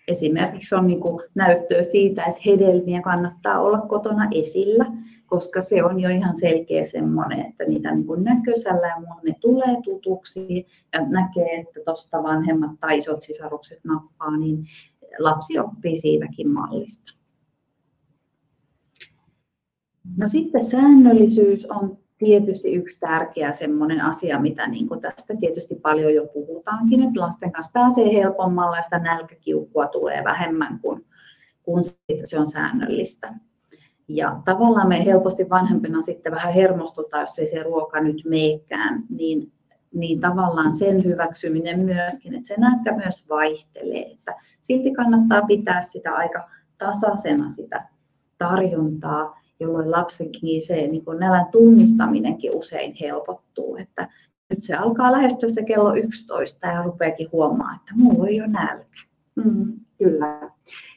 Esimerkiksi on niin näyttöä siitä, että hedelmiä kannattaa olla kotona esillä, koska se on jo ihan selkeä semmoinen, että niitä niin näköisellä ja ne tulee tutuksi ja näkee, että tuosta vanhemmat tai isot sisarukset nappaa, niin lapsi oppii siitäkin mallista. No sitten säännöllisyys on tietysti yksi tärkeä semmoinen asia, mitä niin kuin tästä tietysti paljon jo puhutaankin, että lasten kanssa pääsee helpommalla ja sitä nälkäkiukkua tulee vähemmän kuin, kun se on säännöllistä. Ja tavallaan me helposti vanhempina sitten vähän hermostutaan, jos ei se ruoka nyt meikään, niin, niin tavallaan sen hyväksyminen myöskin, että se nälkä myös vaihtelee. Että silti kannattaa pitää sitä aika tasaisena sitä tarjontaa jolloin lapsenkin se niin kuin nälän tunnistaminenkin usein helpottuu. Että nyt se alkaa lähestyä se kello 11 ja rupeakin huomaa, että mulla on jo nälkä. Mm, kyllä.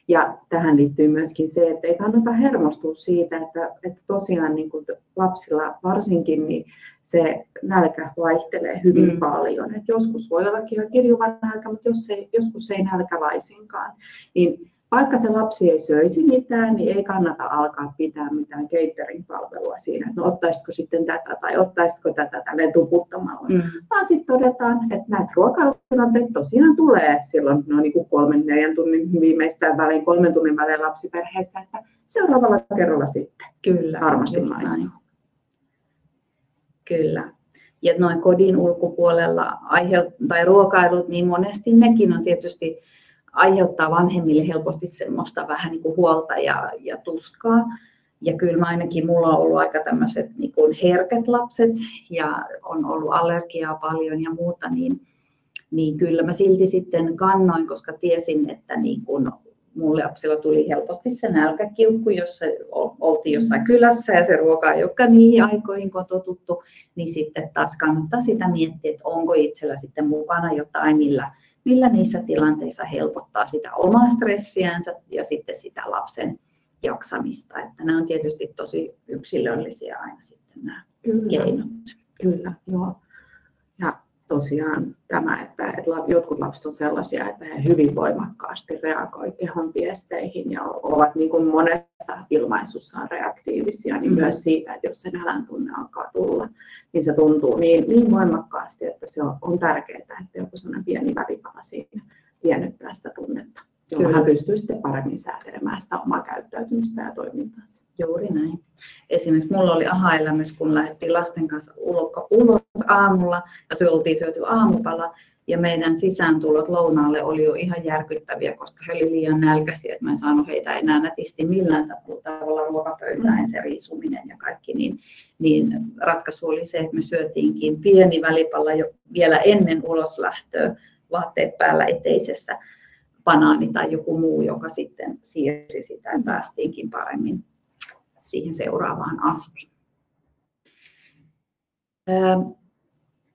Ja tähän liittyy myöskin se, että ei kannata hermostua siitä, että, että tosiaan niin kuin lapsilla varsinkin niin se nälkä vaihtelee hyvin mm. paljon. Et joskus voi olla ihan kirjuva nälkä, mutta jos ei, joskus ei nälkä laisinkaan. Niin vaikka se lapsi ei söisi mitään, niin ei kannata alkaa pitää mitään catering-palvelua siinä, että no ottaisitko sitten tätä tai ottaisitko tätä tälleen tuputtamalla. Mm. Vaan sitten todetaan, että näitä ruokailutilanteita tosiaan tulee silloin no niin kuin kolmen, neljän tunnin viimeistään välein, kolmen tunnin välein lapsiperheessä, että seuraavalla kerralla sitten Kyllä, varmasti maistuu. Kyllä. Ja noin kodin ulkopuolella aiheut, tai ruokailut, niin monesti nekin on tietysti aiheuttaa vanhemmille helposti semmoista vähän niin kuin huolta ja, ja tuskaa. Ja kyllä mä ainakin mulla on ollut aika tämmöiset niin kuin herkät lapset ja on ollut allergiaa paljon ja muuta, niin, niin kyllä mä silti sitten kannoin, koska tiesin, että niin kuin mulle lapsilla tuli helposti se nälkäkiukku, jos se oltiin jossain kylässä ja se ruoka ei olekaan niihin aikoihin, kun on totuttu, niin sitten taas kannattaa sitä miettiä, että onko itsellä sitten mukana jotain, millä, millä niissä tilanteissa helpottaa sitä omaa stressiänsä ja sitten sitä lapsen jaksamista. Että nämä on tietysti tosi yksilöllisiä aina sitten nämä Kyllä. keinot. Kyllä, joo. Ja tosiaan tämä, että, jotkut lapset on sellaisia, että he hyvin voimakkaasti reagoivat kehon viesteihin ja ovat niin kuin monessa ilmaisussaan reaktiivisia, niin mm. myös siitä, että jos se nälän tunne alkaa tulla, niin se tuntuu niin, niin voimakkaasti, että se on, on tärkeää, että joku sellainen pieni välipala siinä pienentää sitä tunnetta jolloin hän pystyy sitten paremmin säätelemään sitä omaa käyttäytymistä ja toimintaansa. Juuri näin. Esimerkiksi mulla oli aha-elämys, kun lähdettiin lasten kanssa ulos aamulla ja se oltiin syöty aamupala. Ja meidän sisääntulot lounaalle oli jo ihan järkyttäviä, koska he olivat liian nälkäisiä, että mä en saanut heitä enää nätisti millään tavalla ruokapöytään ja se riisuminen ja kaikki. Niin, niin ratkaisu oli se, että me syötiinkin pieni välipalla jo vielä ennen uloslähtöä vaatteet päällä eteisessä banaani tai joku muu, joka sitten siirsi sitä ja päästiinkin paremmin siihen seuraavaan asti.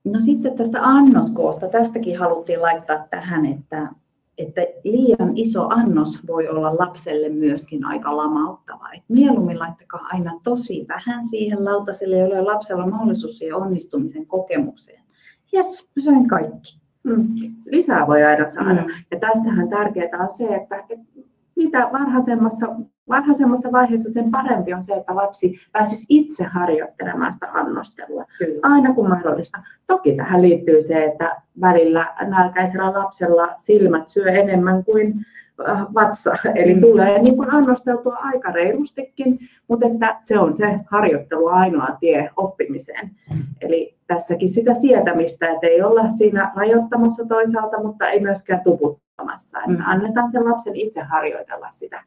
No sitten tästä annoskoosta, tästäkin haluttiin laittaa tähän, että, että liian iso annos voi olla lapselle myöskin aika lamauttava. Et mieluummin laittakaa aina tosi vähän siihen lautaselle, jolloin lapsella on mahdollisuus siihen onnistumisen kokemukseen. Jes, mä söin kaikki. Mm. Lisää voi aina saada. Mm. Ja tässähän tärkeää on se, että mitä varhaisemmassa, varhaisemmassa vaiheessa sen parempi on se, että lapsi pääsisi itse harjoittelemaan sitä annostelua. Kyllä. Aina kun mahdollista. Toki tähän liittyy se, että välillä nälkäisellä lapsella silmät syö enemmän kuin vatsa. Eli mm. tulee niin kuin annosteltua aika reilustikin, mutta että se on se harjoittelu ainoa tie oppimiseen. Eli tässäkin sitä sietämistä, että ei olla siinä rajoittamassa toisaalta, mutta ei myöskään tuputtamassa. Että mm. annetaan sen lapsen itse harjoitella sitä,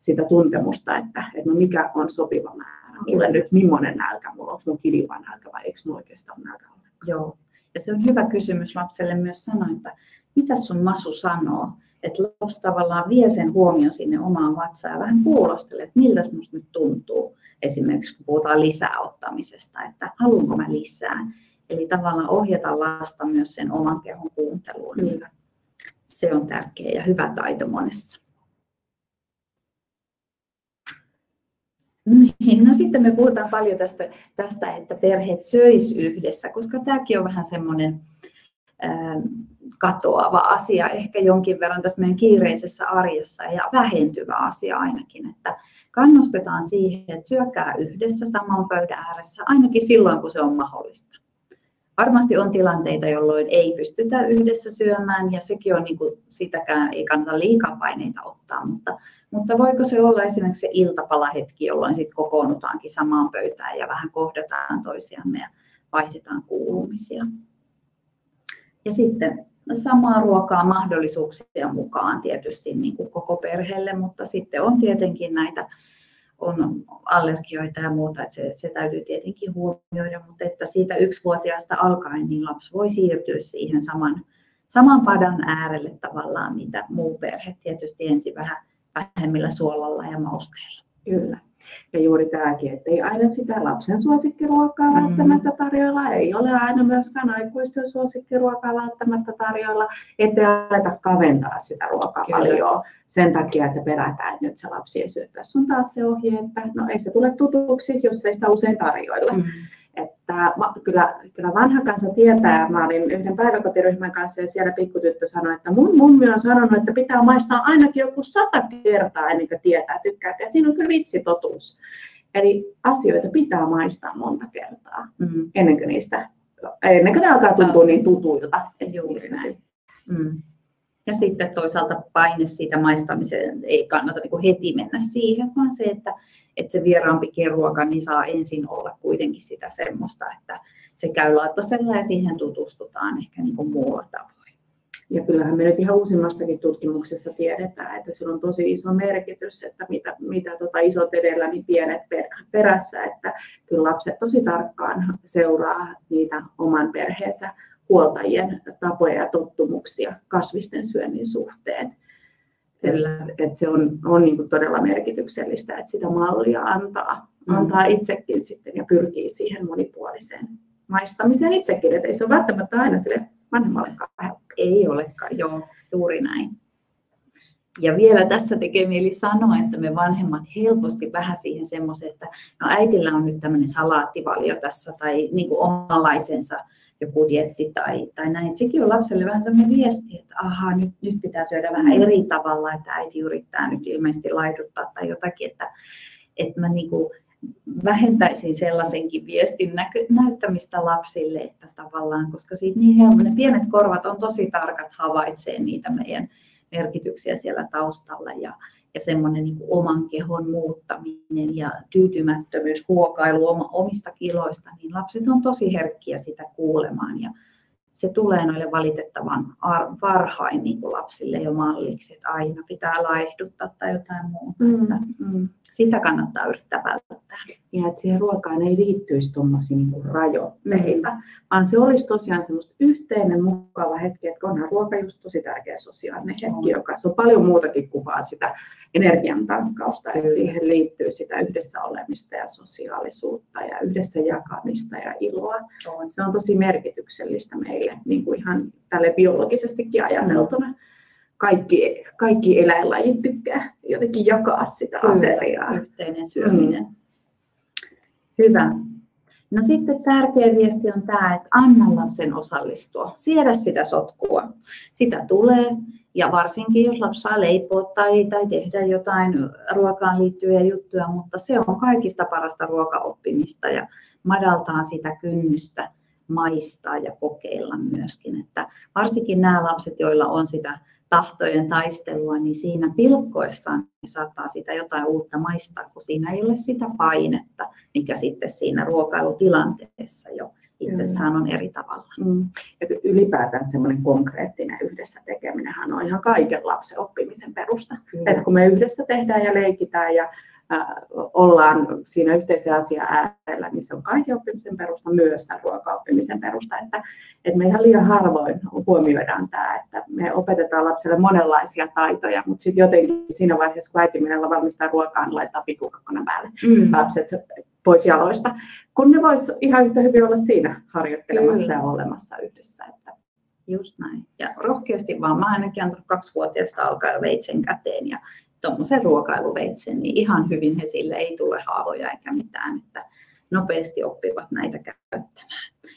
sitä tuntemusta, että, että no mikä on sopiva määrä. Mulle nyt millainen nälkä, mulla onko mun kiljuva nälkä vai eikö mulla oikeastaan nälkä Joo. Ja se on hyvä kysymys lapselle myös sanoa, että mitä sun masu sanoo että lapsi tavallaan vie sen huomion sinne omaan vatsaan ja vähän kuulostelee, että miltä minusta nyt tuntuu. Esimerkiksi kun puhutaan lisäottamisesta, että haluanko mä lisää. Eli tavallaan ohjata lasta myös sen oman kehon kuunteluun. Niin se on tärkeä ja hyvä taito monessa. Niin, no sitten me puhutaan paljon tästä, tästä että perheet söis yhdessä, koska tämäkin on vähän semmoinen katoava asia ehkä jonkin verran tässä meidän kiireisessä arjessa ja vähentyvä asia ainakin, että kannustetaan siihen, että syökää yhdessä saman pöydän ääressä ainakin silloin, kun se on mahdollista. Varmasti on tilanteita, jolloin ei pystytä yhdessä syömään ja sekin on niin kuin, sitäkään ei kannata liikaa paineita ottaa, mutta, mutta voiko se olla esimerkiksi se iltapalahetki, jolloin sitten kokoonnutaankin samaan pöytään ja vähän kohdataan toisiamme ja vaihdetaan kuulumisia. Ja sitten samaa ruokaa mahdollisuuksien mukaan tietysti niin kuin koko perheelle, mutta sitten on tietenkin näitä on allergioita ja muuta, että se, se täytyy tietenkin huomioida, mutta että siitä yksivuotiaasta alkaen niin lapsi voi siirtyä siihen saman, saman padan äärelle tavallaan, mitä muu perhe tietysti ensin vähän vähemmillä suolalla ja mausteilla. Kyllä. Ja juuri tämäkin, että ei aina sitä lapsen suosikkiruokaa mm. välttämättä tarjolla, ei ole aina myöskään aikuisten suosikkiruokaa välttämättä tarjolla, ettei aleta kaventaa sitä ruokavalioa sen takia, että pelätään, että nyt se lapsi ei syö. Tässä on taas se ohje, että no ei se tule tutuksi, jos ei sitä usein tarjoilla. Mm. Että kyllä, kyllä vanha kansa tietää, mä olin yhden päiväkotiryhmän kanssa ja siellä pikkutyttö sanoi, että mun mummi on sanonut, että pitää maistaa ainakin joku sata kertaa ennen kuin tietää, tykkää. Ja siinä on kyllä vissi totuus. Eli asioita pitää maistaa monta kertaa mm. ennen kuin niistä, ennen kuin ne alkaa tuntua niin tutuilta. Juuri näin. Mm. Ja sitten toisaalta paine siitä maistamiseen ei kannata niin heti mennä siihen, vaan se, että, että se vieraampi ruoka niin saa ensin olla kuitenkin sitä semmoista, että se käy lautasella ja siihen tutustutaan ehkä niin kuin muulla tavoin. Ja kyllähän me nyt ihan uusimmastakin tutkimuksesta tiedetään, että sillä on tosi iso merkitys, että mitä, mitä tota isot edellä, niin pienet perässä, että kyllä lapset tosi tarkkaan seuraa niitä oman perheensä huoltajien tapoja ja tottumuksia kasvisten syönnin suhteen. Kyllä. Että se on, on niin todella merkityksellistä, että sitä mallia antaa, mm. antaa itsekin sitten ja pyrkii siihen monipuoliseen maistamiseen itsekin. Että ei se ole välttämättä aina sille vanhemmallekaan Ei olekaan, joo, juuri näin. Ja vielä tässä tekee mieli sanoa, että me vanhemmat helposti vähän siihen semmoisen, että no äitillä on nyt tämmöinen salaattivalio tässä tai niin kuin omanlaisensa joku dietti tai, tai näin. Sekin on lapselle vähän sellainen viesti, että aha, nyt, nyt pitää syödä vähän mm. eri tavalla, että äiti yrittää nyt ilmeisesti laiduttaa tai jotakin, että, että mä niin kuin vähentäisin sellaisenkin viestin näkö, näyttämistä lapsille, että tavallaan, koska siitä niin helppo, ne pienet korvat on tosi tarkat havaitsee niitä meidän merkityksiä siellä taustalla ja, ja semmoinen niin oman kehon muuttaminen ja tyytymättömyys, huokailu omista kiloista, niin lapset on tosi herkkiä sitä kuulemaan ja se tulee noille valitettavan varhain niin kuin lapsille jo malliksi, että aina pitää laihduttaa tai jotain muuta. Mm, mm. Sitä kannattaa yrittää välttää. Ja että siihen ruokaan ei liittyisi tuommoisia niin rajoitteita, mm. vaan se olisi tosiaan semmoista yhteinen mukava hetki, että onhan ruoka just tosi tärkeä sosiaalinen hetki, mm. joka se on paljon muutakin kuin vaan sitä energian tankkausta, että siihen liittyy sitä yhdessä olemista ja sosiaalisuutta ja yhdessä jakamista ja iloa. On. Se on tosi merkityksellistä meille niin kuin ihan tälle biologisestikin ajateltuna. Mm kaikki, kaikki eläinlajit tykkää jotenkin jakaa sitä Kyllä, ateriaa. Yhteinen syöminen. Mm. Hyvä. No sitten tärkeä viesti on tämä, että anna lapsen osallistua, siedä sitä sotkua. Sitä tulee ja varsinkin jos lapsi saa leipoa tai, tai tehdä jotain ruokaan liittyviä juttuja, mutta se on kaikista parasta ruokaoppimista ja madaltaa sitä kynnystä maistaa ja kokeilla myöskin. Että varsinkin nämä lapset, joilla on sitä tahtojen taistelua, niin siinä pilkkoessaan saattaa sitä jotain uutta maistaa, kun siinä ei ole sitä painetta, mikä sitten siinä ruokailutilanteessa jo itsessään on eri tavalla. Mm. Ja ylipäätään semmoinen konkreettinen yhdessä tekeminenhän on ihan kaiken lapsen oppimisen perusta. Kyllä. Että kun me yhdessä tehdään ja leikitään ja ollaan siinä yhteisen asian äärellä, niin se on kaiken oppimisen perusta, myös tämän ruokaoppimisen perusta. Että, että me ihan liian harvoin huomioidaan tämä, että me opetetaan lapselle monenlaisia taitoja, mutta sitten jotenkin siinä vaiheessa, kun äiti valmistaa ruokaa, niin laittaa pikkukakkona päälle mm. lapset pois jaloista, kun ne vois ihan yhtä hyvin olla siinä harjoittelemassa Kyllä. ja olemassa yhdessä. Että. Just näin. Ja rohkeasti vaan. Mä ainakin antanut kaksivuotiaasta alkaa jo veitsen käteen ja tuommoisen ruokailuveitsen, niin ihan hyvin he sille ei tule haavoja eikä mitään, että nopeasti oppivat näitä käyttämään.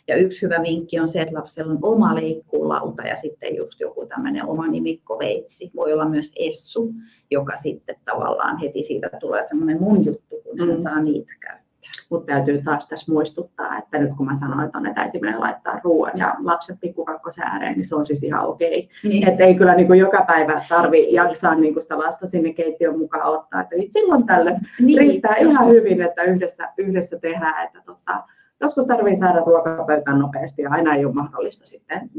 Ja yksi hyvä vinkki on se, että lapsella on oma leikkuulauta ja sitten just joku tämmöinen oma nimikkoveitsi. Voi olla myös essu, joka sitten tavallaan heti siitä tulee semmoinen mun juttu, kun hän mm. saa niitä käyttää. Mutta täytyy taas tässä muistuttaa, että nyt kun mä sanoin, että äiti menee laittaa ruoan ja lapset pikkukakkosen ääreen, niin se on siis ihan okei. Niin. Että ei kyllä niin kuin joka päivä tarvi jaksaa niin kuin sitä lasta sinne keittiön mukaan ottaa. Että silloin tällöin niin, riittää ihan hyvin, että yhdessä, yhdessä tehdään. Että tota, joskus tarvii saada ruokapöytään nopeasti ja aina ei ole mahdollista sitten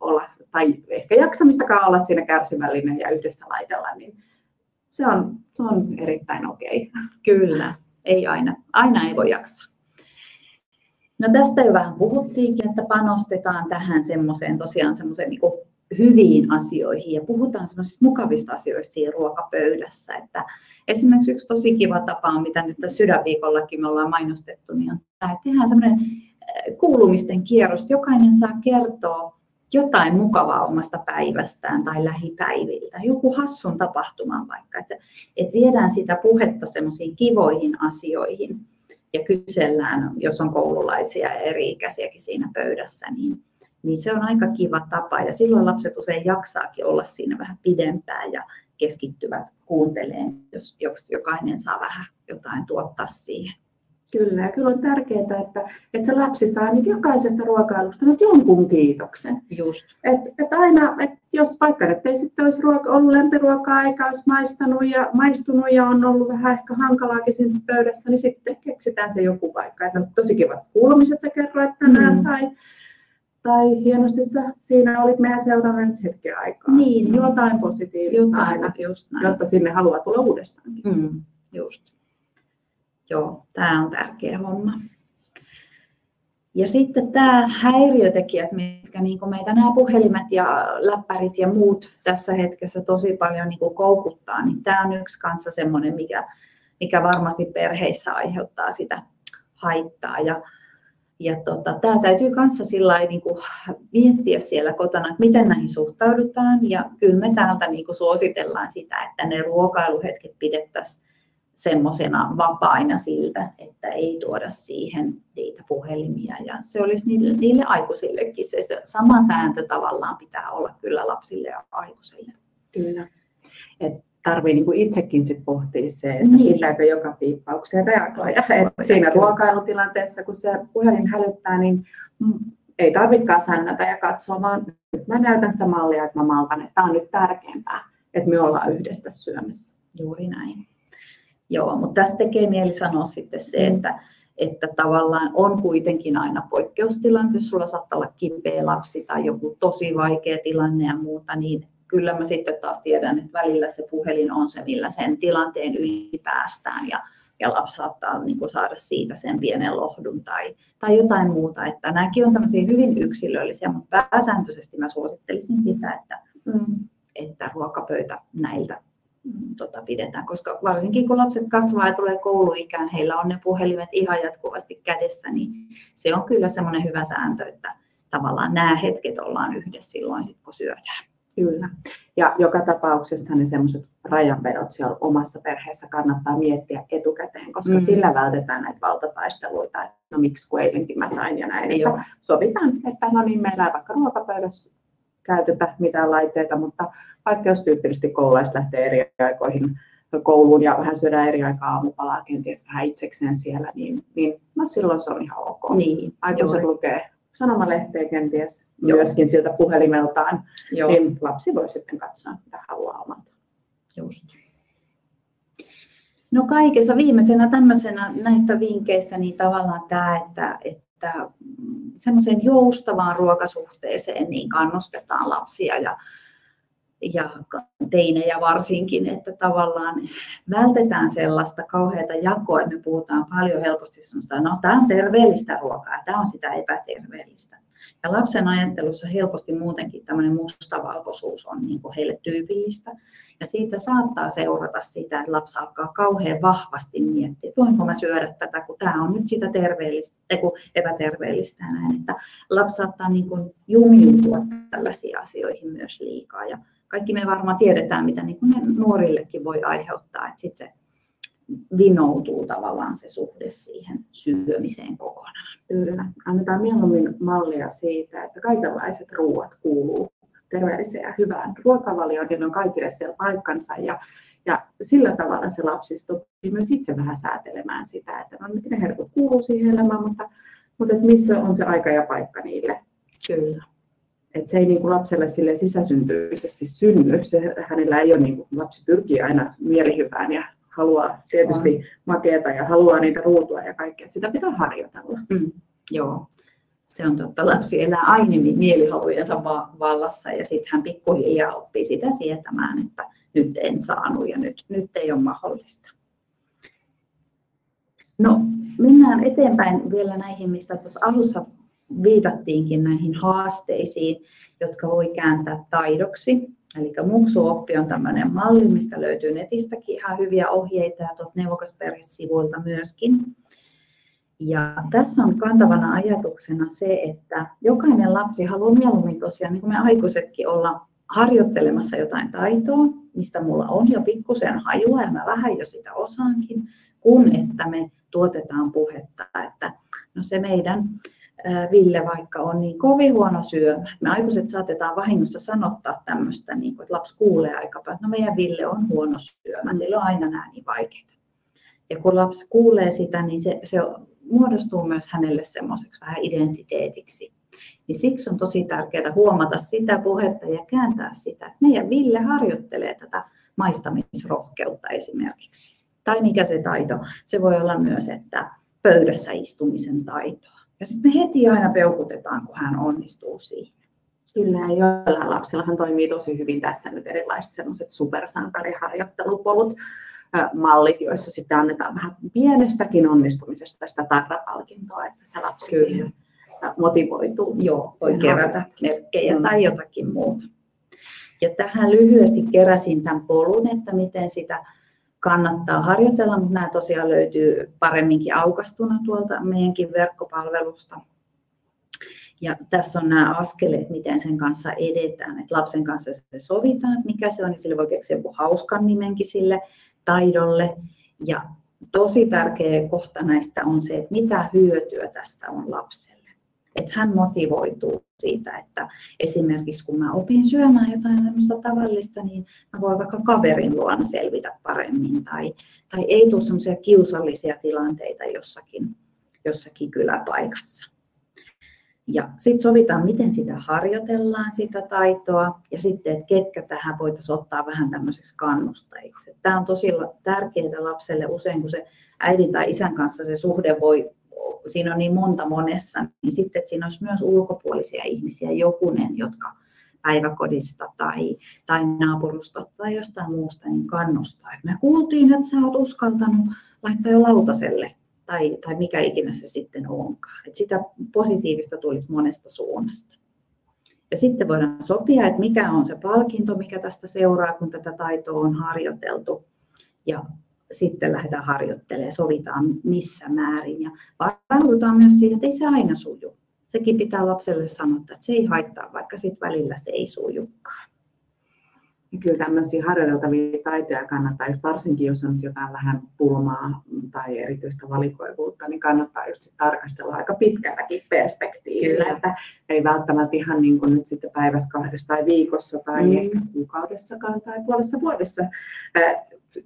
olla, tai ehkä jaksamistakaan olla siinä kärsivällinen ja yhdessä laitella, niin se on, se on erittäin okei. Kyllä ei aina, aina ei voi jaksaa. No tästä jo vähän puhuttiinkin, että panostetaan tähän semmoiseen tosiaan semmoiseen niin hyviin asioihin ja puhutaan semmoisista mukavista asioista siinä ruokapöydässä. Että esimerkiksi yksi tosi kiva tapa on, mitä nyt tässä sydänviikollakin me ollaan mainostettu, niin on tämä, että tehdään semmoinen äh, kuulumisten kierros. Jokainen saa kertoa jotain mukavaa omasta päivästään tai lähipäiviltä, joku hassun tapahtuman vaikka, että, että viedään sitä puhetta semmoisiin kivoihin asioihin ja kysellään, jos on koululaisia ja eri-ikäisiäkin siinä pöydässä, niin, niin se on aika kiva tapa ja silloin lapset usein jaksaakin olla siinä vähän pidempään ja keskittyvät kuunteleen, jos, jos jokainen saa vähän jotain tuottaa siihen. Kyllä, ja kyllä on tärkeää, että, että se lapsi saa niin jokaisesta ruokailusta nyt jonkun kiitoksen. Just. Et, et aina, et jos vaikka nyt ei sitten olisi ruoka, ollut lempiruokaa eikä olisi maistanut ja, maistunut ja on ollut vähän ehkä hankalaakin siinä pöydässä, niin sitten keksitään se joku paikka. Että tosi kivat kuulumiset sä kerroit tänään mm. tai, tai hienosti sä siinä olit meidän seuraava nyt hetken aikaa. Niin, jotain positiivista jotain, aina, just näin. jotta sinne haluaa tulla uudestaan. Mm, just. Joo, tämä on tärkeä homma. Ja sitten tämä häiriötekijät, mitkä niin meitä nämä puhelimet ja läppärit ja muut tässä hetkessä tosi paljon niin koukuttaa, niin tämä on yksi kanssa semmoinen, mikä, mikä varmasti perheissä aiheuttaa sitä haittaa. Ja, ja tota, tämä täytyy kanssa sillä niin miettiä siellä kotona, että miten näihin suhtaudutaan. Ja kyllä me täältä niin suositellaan sitä, että ne ruokailuhetket pidettäisiin semmoisena vapaina siltä, että ei tuoda siihen niitä puhelimia. Ja se olisi niille, niille aikuisillekin se, se sama sääntö tavallaan pitää olla kyllä lapsille ja aikuisille. Kyllä. Et tarvii niin kuin itsekin sit pohtia se, että niin. pitääkö joka piippaukseen reagoida. Et siinä ruokailutilanteessa, kun se puhelin hälyttää, niin ei tarvitsekaan sännätä ja katsoa, vaan mä näytän sitä mallia, että mä maltan, että tämä on nyt tärkeämpää, että me ollaan yhdessä syömässä. Juuri näin. Joo, mutta tässä tekee mieli sanoa sitten se, että, että tavallaan on kuitenkin aina poikkeustilanne, jos sulla saattaa olla kipeä lapsi tai joku tosi vaikea tilanne ja muuta, niin kyllä mä sitten taas tiedän, että välillä se puhelin on se, millä sen tilanteen yli päästään ja, ja lapsi saattaa niin kuin saada siitä sen pienen lohdun tai, tai jotain muuta. Että nämäkin on tämmöisiä hyvin yksilöllisiä, mutta pääsääntöisesti mä suosittelisin sitä, että, mm. että ruokapöytä näiltä tota, pidetään, koska varsinkin kun lapset kasvaa ja tulee kouluikään, heillä on ne puhelimet ihan jatkuvasti kädessä, niin se on kyllä semmoinen hyvä sääntö, että tavallaan nämä hetket ollaan yhdessä silloin, sit, kun syödään. Kyllä. Ja joka tapauksessa ne semmoiset rajanvedot siellä omassa perheessä kannattaa miettiä etukäteen, koska mm. sillä vältetään näitä valtataisteluita, että no miksi kun eilenkin mä sain ja näin. Että sovitaan, että no niin, meillä ei vaikka ruokapöydässä käytetä mitään laitteita, mutta vaikka jos tyypillisesti koululaiset lähtee eri aikoihin kouluun ja vähän syödään eri aikaa aamupalaa kenties vähän itsekseen siellä, niin, niin no silloin se on ihan ok. Niin, Aikuiset lukee sanomalehteä kenties Joo. myöskin siltä puhelimeltaan, Joo. niin lapsi voi sitten katsoa, mitä haluaa omalta. Just. No kaikessa viimeisenä tämmöisenä näistä vinkkeistä, niin tavallaan tämä, että, että semmoiseen joustavaan ruokasuhteeseen niin kannustetaan lapsia ja ja teinejä varsinkin, että tavallaan vältetään sellaista kauheata jakoa, että me puhutaan paljon helposti sellaista, no tämä on terveellistä ruokaa, tämä on sitä epäterveellistä. Ja lapsen ajattelussa helposti muutenkin tämmöinen mustavalkoisuus on niin kuin heille tyypillistä. Ja siitä saattaa seurata sitä, että lapsi alkaa kauhean vahvasti miettiä, että voinko mä syödä tätä, kun tämä on nyt sitä terveellistä, epäterveellistä ja näin. Että lapsi saattaa niin kuin jumiutua tällaisiin asioihin myös liikaa. Ja kaikki me varmaan tiedetään, mitä niin ne nuorillekin voi aiheuttaa, että sitten se vinoutuu tavallaan se suhde siihen syömiseen kokonaan. Kyllä. Annetaan mieluummin mallia siitä, että kaikenlaiset ruuat kuuluu terveelliseen ja hyvään ruokavalioon, niin on kaikille siellä paikkansa. Ja, ja sillä tavalla se lapsi oppii myös itse vähän säätelemään sitä, että no, ne herkut kuuluu siihen elämään, mutta, mutta että missä on se aika ja paikka niille. Kyllä. Et se ei niin kuin lapselle sille sisäsyntyisesti synny. Se, hänellä ei ole, niin kuin, lapsi pyrkii aina mielihyvään ja haluaa tietysti on. makeata ja haluaa niitä ruutua ja kaikkea. Sitä pitää harjoitella. Mm, joo, se on totta. Lapsi elää aina mielihalujensa vallassa ja sitten hän pikkuhiljaa oppii sitä sietämään, että nyt en saanut ja nyt, nyt ei ole mahdollista. No, mennään eteenpäin vielä näihin, mistä tuossa alussa viitattiinkin näihin haasteisiin, jotka voi kääntää taidoksi. Eli muksuoppi on tämmöinen malli, mistä löytyy netistäkin ihan hyviä ohjeita ja tuolta neuvokasperhesivuilta myöskin. Ja tässä on kantavana ajatuksena se, että jokainen lapsi haluaa mieluummin tosiaan, niin kuin me aikuisetkin, olla harjoittelemassa jotain taitoa, mistä mulla on jo pikkusen hajua ja mä vähän jo sitä osaankin, kun että me tuotetaan puhetta, että no se meidän Ville vaikka on niin kovin huono syömä. Me aikuiset saatetaan vahingossa sanottaa tämmöistä, niin kuin, että lapsi kuulee aika paljon, että no meidän Ville on huono syömä, sillä on aina nämä niin vaikeita. Ja kun lapsi kuulee sitä, niin se, se muodostuu myös hänelle semmoiseksi vähän identiteetiksi. Niin siksi on tosi tärkeää huomata sitä puhetta ja kääntää sitä, että meidän Ville harjoittelee tätä maistamisrohkeutta esimerkiksi. Tai mikä se taito, se voi olla myös, että pöydässä istumisen taitoa ja sitten me heti aina peukutetaan, kun hän onnistuu siihen. Kyllä, ja joillain lapsillahan toimii tosi hyvin tässä nyt erilaiset semmoiset supersankariharjoittelupolut, mallit, joissa sitten annetaan vähän pienestäkin onnistumisesta sitä tarrapalkintoa, että se lapsi Kyllä. siihen motivoituu. Joo, voi kerätä merkkejä mm. tai jotakin muuta. Ja tähän lyhyesti keräsin tämän polun, että miten sitä kannattaa harjoitella, mutta nämä tosiaan löytyy paremminkin aukastuna tuolta meidänkin verkkopalvelusta. Ja tässä on nämä askeleet, miten sen kanssa edetään. Että lapsen kanssa se sovitaan, että mikä se on, niin sille voi keksiä joku hauskan nimenkin sille taidolle. Ja tosi tärkeä kohta näistä on se, että mitä hyötyä tästä on lapselle että hän motivoituu siitä, että esimerkiksi kun mä opin syömään jotain tämmöistä tavallista, niin mä voin vaikka kaverin luona selvitä paremmin tai, tai ei tule semmoisia kiusallisia tilanteita jossakin, jossakin kyläpaikassa. Ja sitten sovitaan, miten sitä harjoitellaan, sitä taitoa, ja sitten, että ketkä tähän voitaisiin ottaa vähän tämmöiseksi kannustajiksi. Tämä on tosi tärkeää lapselle usein, kun se äidin tai isän kanssa se suhde voi siinä on niin monta monessa, niin sitten että siinä olisi myös ulkopuolisia ihmisiä, jokunen, jotka päiväkodista tai, tai naapurusta tai jostain muusta niin kannustaa. Me kuultiin, että sä oot uskaltanut laittaa jo lautaselle tai, tai mikä ikinä se sitten onkaan. Et sitä positiivista tulisi monesta suunnasta. Ja sitten voidaan sopia, että mikä on se palkinto, mikä tästä seuraa, kun tätä taitoa on harjoiteltu. Ja sitten lähdetään harjoittelemaan, sovitaan missä määrin ja varaudutaan myös siihen, että ei se aina suju. Sekin pitää lapselle sanoa, että se ei haittaa, vaikka sitten välillä se ei sujukaan. Ja kyllä tämmöisiä harjoiteltavia taitoja kannattaa, just varsinkin jos on jotain vähän pulmaa tai erityistä valikoivuutta, niin kannattaa just sit tarkastella aika pitkälläkin perspektiivillä, kyllä. että ei välttämättä ihan niin kuin nyt sitten päivässä kahdessa tai viikossa tai mm. ehkä kuukaudessakaan tai puolessa vuodessa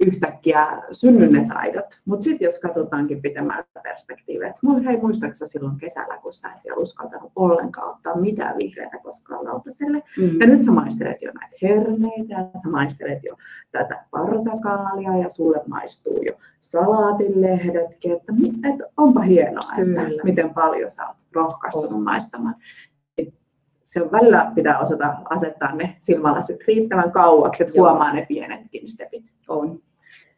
yhtäkkiä synny ne taidot. Mutta sitten jos katsotaankin pitemmällä perspektiivillä, että hei muistaaksä silloin kesällä, kun sä et vielä uskaltanut ollenkaan ottaa mitään vihreätä koskaan lautaselle. Mm. Ja nyt sä maistelet jo näitä herneitä, ja sä maistelet jo tätä parsakaalia, ja sulle maistuu jo salaatinlehdetkin, että, että onpa hienoa, että miten paljon sä oot rohkaistunut maistamaan se on välillä pitää osata asettaa ne silmälasit riittävän kauaksi, että Joo. huomaa ne pienetkin stepit. On.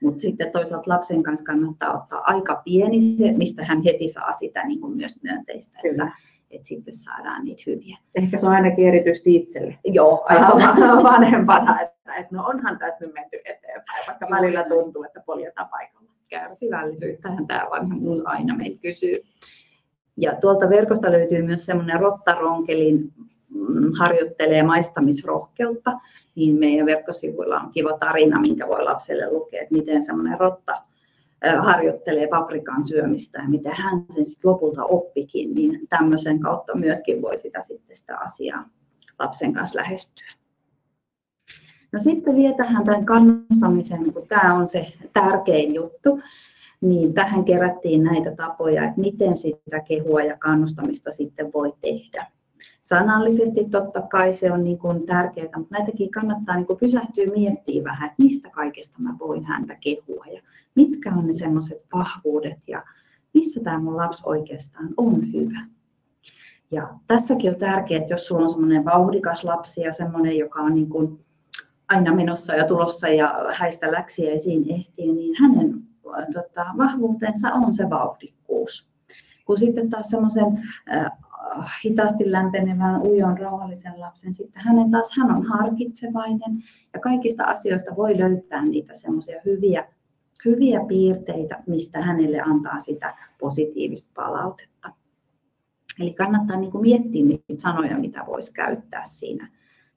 Mutta sitten toisaalta lapsen kanssa kannattaa ottaa aika pieni se, mistä hän heti saa sitä niin kuin myös myönteistä. Kyllä. Että, että sitten saadaan niitä hyviä. Ehkä se on ainakin erityisesti itselle. Joo, aivan vanhempana, että, että no onhan tässä nyt menty eteenpäin, vaikka välillä tuntuu, että poljetaan paikalla. Kärsivällisyyttähän tämä vanhemmuus aina meiltä kysyy. Ja tuolta verkosta löytyy myös semmoinen rottaronkelin harjoittelee maistamisrohkeutta, niin meidän verkkosivuilla on kiva tarina, minkä voi lapselle lukea, että miten semmoinen rotta harjoittelee paprikan syömistä ja miten hän sen sitten lopulta oppikin, niin tämmöisen kautta myöskin voi sitä sitten sitä asiaa lapsen kanssa lähestyä. No sitten vielä tähän tämän kannustamisen, kun tämä on se tärkein juttu, niin tähän kerättiin näitä tapoja, että miten sitä kehua ja kannustamista sitten voi tehdä. Sanallisesti totta kai se on niin kuin tärkeää, mutta näitäkin kannattaa niin kuin pysähtyä miettimään vähän, että mistä kaikesta mä voin häntä kehua ja mitkä on ne semmoiset vahvuudet ja missä tämä mun lapsi oikeastaan on hyvä. Ja tässäkin on tärkeää, että jos sulla on semmoinen vauhdikas lapsi ja semmoinen, joka on niin kuin aina menossa ja tulossa ja häistä läksiä esiin ehtii, niin hänen tota, vahvuutensa on se vauhdikkuus. Kun sitten taas semmoisen äh, hitaasti lämpenevän, ujon, rauhallisen lapsen, sitten hänen taas hän on harkitsevainen ja kaikista asioista voi löytää niitä semmoisia hyviä, hyviä piirteitä, mistä hänelle antaa sitä positiivista palautetta. Eli kannattaa niin kuin miettiä niitä sanoja, mitä voisi käyttää siinä,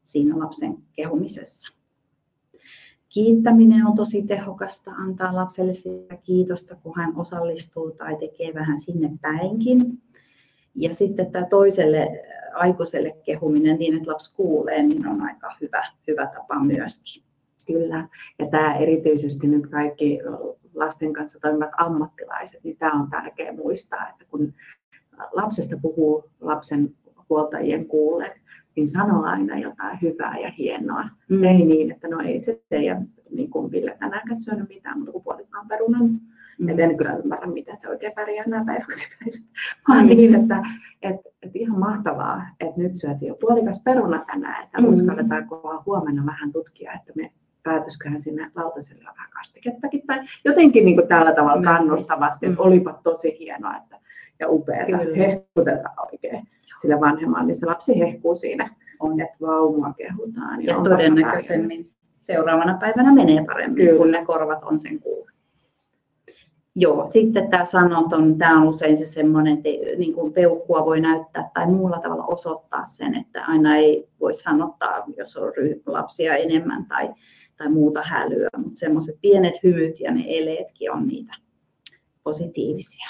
siinä lapsen kehumisessa. Kiittäminen on tosi tehokasta, antaa lapselle sitä kiitosta, kun hän osallistuu tai tekee vähän sinne päinkin. Ja sitten tämä toiselle aikuiselle kehuminen niin, että lapsi kuulee, niin on aika hyvä, hyvä tapa myöskin. Kyllä, ja tämä erityisesti nyt kaikki lasten kanssa toimivat ammattilaiset, niin tämä on tärkeää muistaa, että kun lapsesta puhuu lapsen huoltajien kuullen, niin sanoo aina jotain hyvää ja hienoa. Mm. Ei niin, että no ei se teidän niin kuin Ville tänäänkään syönyt mitään mutta kuin puolikkaan perunan. Mm. Et en kyllä ymmärrä, miten se oikein pärjää nämä päiväkotipäivät. Vaan mm. niin, että et, et ihan mahtavaa, että nyt syötiin jo puolikas peruna tänään, että mm. uskalletaanko huomenna vähän tutkia, että me päätösköhän sinne lautaselle on vähän kastikettakin. Tai jotenkin niin kuin tällä tavalla kannustavasti, että mm. olipa tosi hienoa että, ja upeaa, hehkutetaan oikein sillä vanhemmalla, niin se lapsi hehkuu siinä, on, että vaumua kehutaan. Ja, ja todennäköisemmin seuraavana päivänä menee paremmin, Kyllä. kun ne korvat on sen kuullut. Joo, sitten tämä sanoton, tämä on usein se semmoinen, että niin kuin peukkua voi näyttää tai muulla tavalla osoittaa sen, että aina ei voi sanottaa, jos on lapsia enemmän tai, tai muuta hälyä, mutta semmoiset pienet hymyt ja ne eleetkin on niitä positiivisia.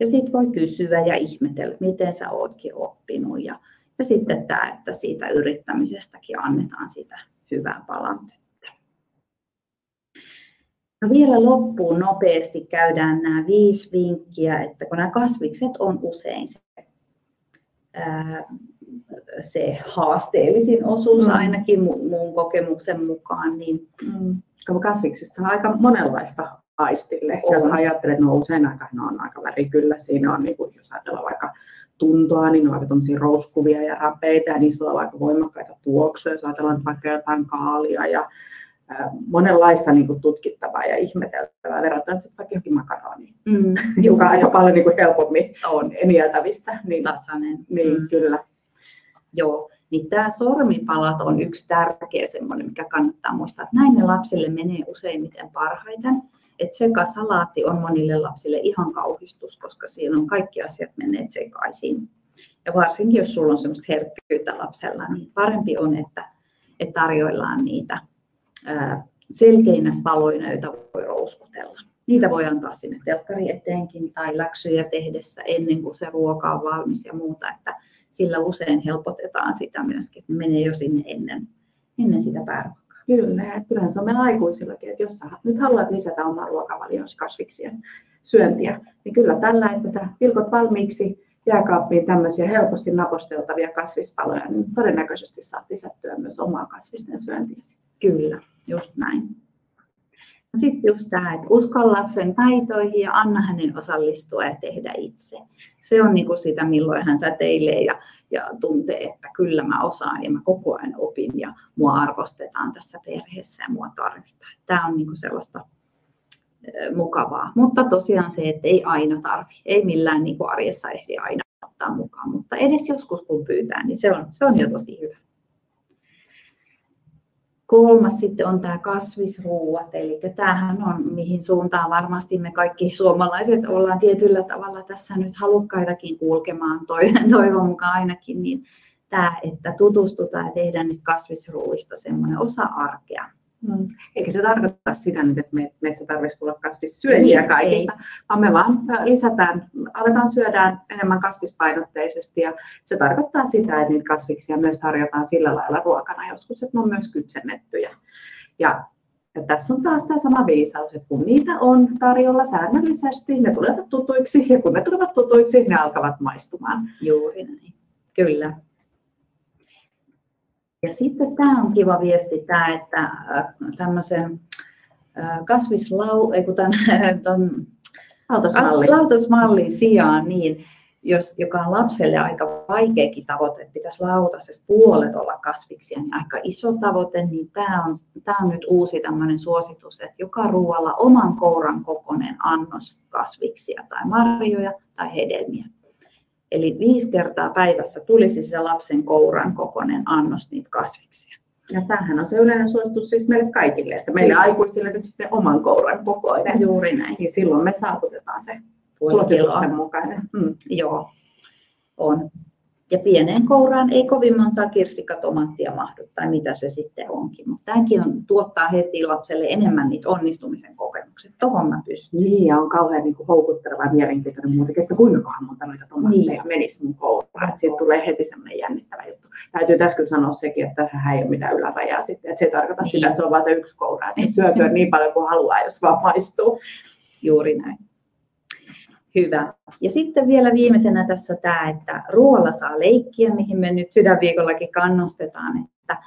Ja sitten voi kysyä ja ihmetellä, miten sä ootkin oppinut. Ja, ja sitten tämä, että siitä yrittämisestäkin annetaan sitä hyvää palautetta. No vielä loppuun nopeasti käydään nämä viisi vinkkiä, että kun nämä kasvikset on usein se, ää, se haasteellisin osuus mm. ainakin muun kokemuksen mukaan. Niin, mm. Kasviksissa on aika monenlaista aistille. On. Jos ajattelet, että no usein aika, no on aika värikyllä, siinä on, niin kuin, jos ajatellaan vaikka tuntoa, niin ne on aika rouskuvia ja rapeita ja niissä on aika voimakkaita tuoksuja, jos ajatellaan vaikka jotain kaalia ja monenlaista niin kuin, tutkittavaa ja ihmeteltävää verrattuna vaikka johonkin makaroniin, mm. joka on jo paljon niin kuin, helpommin on enieltävissä. Niin, Tasainen. Niin, mm. kyllä. Joo, niin tämä sormipalat on yksi tärkeä semmoinen, mikä kannattaa muistaa, että näin ne lapsille menee useimmiten parhaiten. Et sekasalaatti on monille lapsille ihan kauhistus, koska siinä on kaikki asiat menneet sekaisin. Ja varsinkin jos sulla on semmoista herkkyyttä lapsella, niin parempi on, että, että tarjoillaan niitä selkeinä paloina, joita voi rouskutella. Niitä voi antaa sinne telkkari eteenkin tai läksyjä tehdessä ennen kuin se ruoka on valmis ja muuta, että sillä usein helpotetaan sitä myöskin, että menee jo sinne ennen, ennen sitä päivää. Kyllä, ja kyllähän se on meillä aikuisillakin, että jos sä nyt haluat lisätä oman ruokavalioon kasviksien syöntiä, niin kyllä tällä, että sä pilkot valmiiksi jääkaappiin tämmöisiä helposti naposteltavia kasvispaloja, niin todennäköisesti saat lisättyä myös omaa kasvisten syöntiä. Kyllä, just näin. Sitten just tämä, että uskon lapsen taitoihin ja anna hänen osallistua ja tehdä itse. Se on niin kuin sitä, milloin hän säteilee ja, ja tuntee, että kyllä mä osaan ja mä koko ajan opin ja mua arvostetaan tässä perheessä ja mua tarvitaan. Tämä on niin kuin sellaista mukavaa. Mutta tosiaan se, että ei aina tarvi, ei millään niin kuin arjessa ehdi aina ottaa mukaan, mutta edes joskus kun pyytää, niin se on, se on jo tosi hyvä. Kolmas sitten on tämä kasvisruuat, eli tämähän on, mihin suuntaan varmasti me kaikki suomalaiset ollaan tietyllä tavalla tässä nyt halukkaitakin kulkemaan, toivon mukaan ainakin, niin tämä, että tutustutaan ja tehdään niistä kasvisruuista semmoinen osa arkea. Mm. Eikä se tarkoita sitä nyt, että me, meistä tarvitsisi tulla kasvissyöjiä ei, kaikista, ei. vaan me vaan lisätään, aletaan syödään enemmän kasvispainotteisesti ja se tarkoittaa sitä, että niitä kasviksia myös tarjotaan sillä lailla ruokana joskus, että ne on myös kypsennettyjä. Ja ja tässä on taas tämä sama viisaus, että kun niitä on tarjolla säännöllisesti, ne tulevat tutuiksi, ja kun ne tulevat tutuiksi, ne alkavat maistumaan. Juuri näin. Kyllä. Ja sitten tämä on kiva viesti, tämä, että äh, tämmöisen äh, kasvislau, ei kun tämän, lautasmallin. lautasmallin sijaan, niin jos, joka on lapselle aika vaikeakin tavoite, että pitäisi lautasesta puolet olla kasviksia, niin aika iso tavoite, niin tämä on, tämä on nyt uusi tämmöinen suositus, että joka ruoalla oman kouran kokoinen annos kasviksia tai marjoja tai hedelmiä. Eli viisi kertaa päivässä tulisi se lapsen kouran kokoinen annos niitä kasviksia. Ja tämähän on se yleinen suositus siis meille kaikille, että meille Kyllä. aikuisille nyt sitten oman kouran kokoinen. Juuri näin. Niin silloin me saavutetaan se suositusten mukainen. Mm. Joo, on. Ja pieneen kouraan ei kovin monta kirsikkatomaattia mahdu, tai mitä se sitten onkin. Mutta tämäkin on, tuottaa heti lapselle enemmän niitä onnistumisen kokemuksia. Tuohon mä pystyn. Niin, ja on kauhean niin kuin houkutteleva ja mielenkiintoinen muutenkin, että kuinka monta noita tomaatteja niin. menisi mun kouraan. Että siitä tulee heti semmoinen jännittävä juttu. Täytyy tässä kyllä sanoa sekin, että tässä ei ole mitään ylärajaa sitten. Että se ei tarkoita niin. sitä, että se on vain se yksi koura. Että syötyä niin paljon kuin haluaa, jos vaan maistuu. Juuri näin. Hyvä. Ja sitten vielä viimeisenä tässä tämä, että ruoalla saa leikkiä, mihin me nyt sydänviikollakin kannustetaan, että,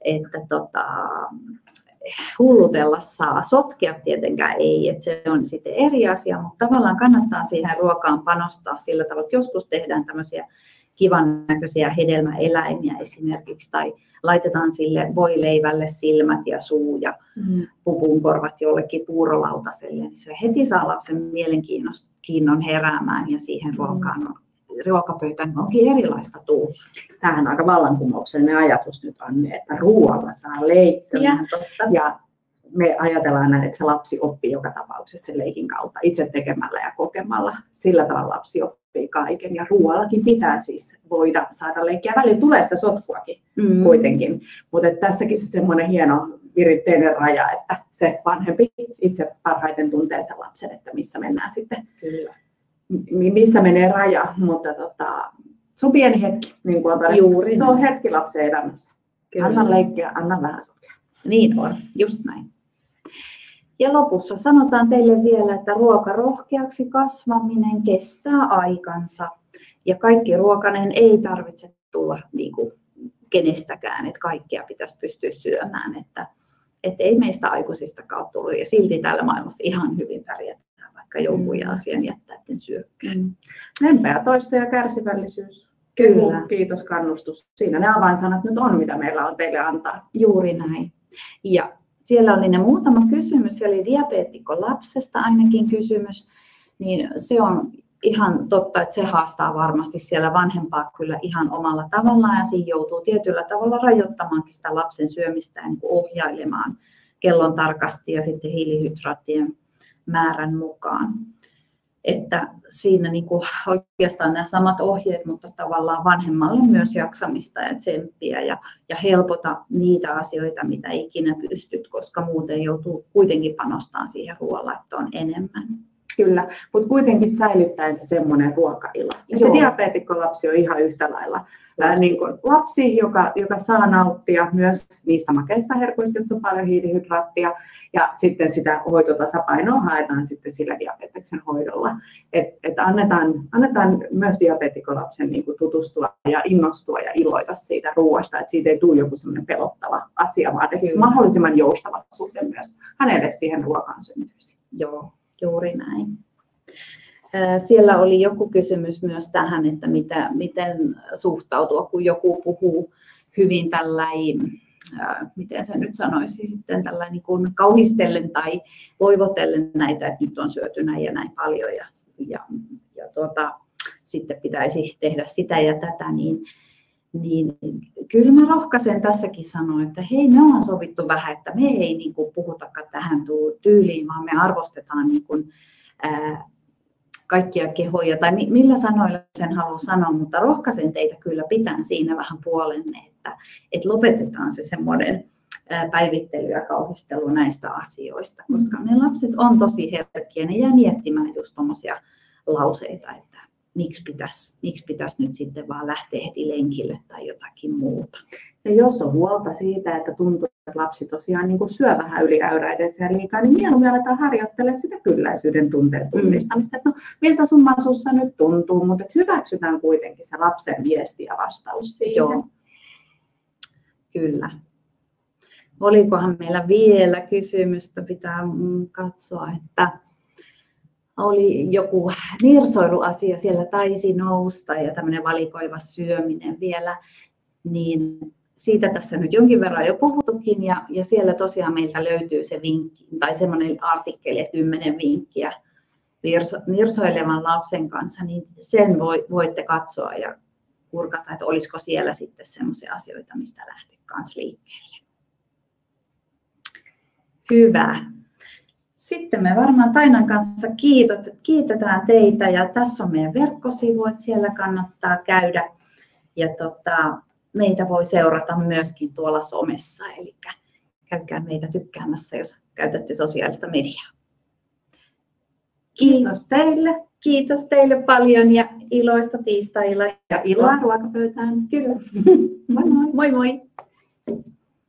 että tota, hullutella saa. Sotkea tietenkään ei, että se on sitten eri asia, mutta tavallaan kannattaa siihen ruokaan panostaa sillä tavalla, että joskus tehdään tämmöisiä kivan näköisiä hedelmäeläimiä esimerkiksi, tai laitetaan sille voileivälle silmät ja suu ja mm. pupunkorvat jollekin puurolautaselle, niin se heti saa lapsen mielenkiinnon heräämään ja siihen mm. ruokaan on ruokapöytään onkin erilaista tuulla. Tämähän on aika vallankumouksellinen ajatus nyt, Anne, että ruoalla saa leikkiä. Ja me ajatellaan näin, että se lapsi oppii joka tapauksessa sen leikin kautta itse tekemällä ja kokemalla. Sillä tavalla lapsi oppii kaiken. Ja ruoallakin pitää siis voida saada leikkiä. Välillä tulee sitä sotkuakin mm. kuitenkin. Mutta tässäkin se semmoinen hieno viritteinen raja, että se vanhempi itse parhaiten tuntee sen lapsen, että missä mennään sitten. Kyllä. Missä menee raja, mutta tota, se on pieni hetki, niin kuin on Juuri Se on hetki lapsen elämässä. Kyllä. Anna leikkiä, anna vähän sotkea. Niin on, just näin. Ja lopussa sanotaan teille vielä, että ruokarohkeaksi kasvaminen kestää aikansa. Ja kaikki ruokanen ei tarvitse tulla niin kuin kenestäkään, että kaikkea pitäisi pystyä syömään. Että, että ei meistä aikuisistakaan tullut ja silti täällä maailmassa ihan hyvin pärjätään, vaikka jonkun ja asian jättää, syökkään. Mm. Lempeä toista ja kärsivällisyys. Kyllä. Kiitos, kannustus. Siinä ne avainsanat nyt on, mitä meillä on teille antaa. Juuri näin. Ja siellä oli ne muutama kysymys, siellä oli diabeetikko lapsesta ainakin kysymys, niin se on ihan totta, että se haastaa varmasti siellä vanhempaa kyllä ihan omalla tavallaan. Ja siinä joutuu tietyllä tavalla rajoittamaankin sitä lapsen syömistä ja niin ohjailemaan kellon tarkasti ja sitten hiilihydraattien määrän mukaan että siinä niin kuin oikeastaan nämä samat ohjeet, mutta tavallaan vanhemmalle myös jaksamista ja tsemppiä ja, ja helpota niitä asioita, mitä ikinä pystyt, koska muuten joutuu kuitenkin panostamaan siihen ruoalla, että on enemmän. Kyllä, mutta kuitenkin säilyttäen se semmoinen ruokailo. Että diabeetikkolapsi on ihan yhtä lailla lapsi, niin kuin lapsi joka, joka saa nauttia myös niistä makeista herkuista, joissa on paljon hiilihydraattia, ja sitten sitä hoitotasapainoa haetaan sitten sillä diabeteksen hoidolla. Että et annetaan, annetaan myös diabetikkolapsen niin kuin tutustua ja innostua ja iloita siitä ruoasta, että siitä ei tule joku semmoinen pelottava asia, vaan että mahdollisimman joustava suhde myös hänelle siihen ruokaan syntyisi. Joo, juuri näin. Siellä oli joku kysymys myös tähän, että mitä, miten suhtautua, kun joku puhuu hyvin tällainen miten se nyt sanoisi, sitten tällä niin kuin kauhistellen tai voivotellen näitä, että nyt on syöty näin ja näin paljon. Ja, ja, ja tuota, sitten pitäisi tehdä sitä ja tätä, niin, niin kyllä mä rohkaisen tässäkin sanoa, että hei, me ollaan sovittu vähän, että me ei niin kuin, puhutakaan tähän tyyliin, vaan me arvostetaan niin kuin, ää, kaikkia kehoja, tai millä sanoilla sen haluan sanoa, mutta rohkaisen teitä kyllä pitää siinä vähän puolenne, että, että lopetetaan se semmoinen päivittely ja kauhistelu näistä asioista, koska ne lapset on tosi herkkiä, ne jää miettimään just tuommoisia lauseita, että miksi pitäisi, miksi pitäisi nyt sitten vaan lähteä heti lenkille tai jotakin muuta. Ja jos on huolta siitä, että tuntuu, että lapsi tosiaan niin kuin syö vähän yliäyräidessä ja liikaa, niin mieluummin aletaan harjoittelemaan sitä kylläisyyden tunteen mm. tunnistamista. Että no, miltä sun sussa nyt tuntuu, mutta että hyväksytään kuitenkin se lapsen viesti ja vastaus siihen. Joo. Kyllä. Olikohan meillä vielä kysymystä, pitää mm, katsoa, että oli joku nirsoiluasia siellä taisi nousta ja tämmöinen valikoiva syöminen vielä, niin siitä tässä nyt jonkin verran jo puhuttukin ja, ja siellä tosiaan meiltä löytyy se vinkki tai semmoinen artikkeli, että kymmenen vinkkiä virso, virsoilevan lapsen kanssa, niin sen voi, voitte katsoa ja kurkata, että olisiko siellä sitten semmoisia asioita, mistä lähteä kanssa liikkeelle. Hyvä. Sitten me varmaan Tainan kanssa kiitot, kiitetään teitä ja tässä on meidän verkkosivu, että siellä kannattaa käydä. Ja tota, meitä voi seurata myöskin tuolla somessa, eli käykää meitä tykkäämässä, jos käytätte sosiaalista mediaa. Kiitos teille. Kiitos teille paljon ja iloista tiistailla. Ja iloa ruokapöytään. Kyllä. moi moi. moi, moi.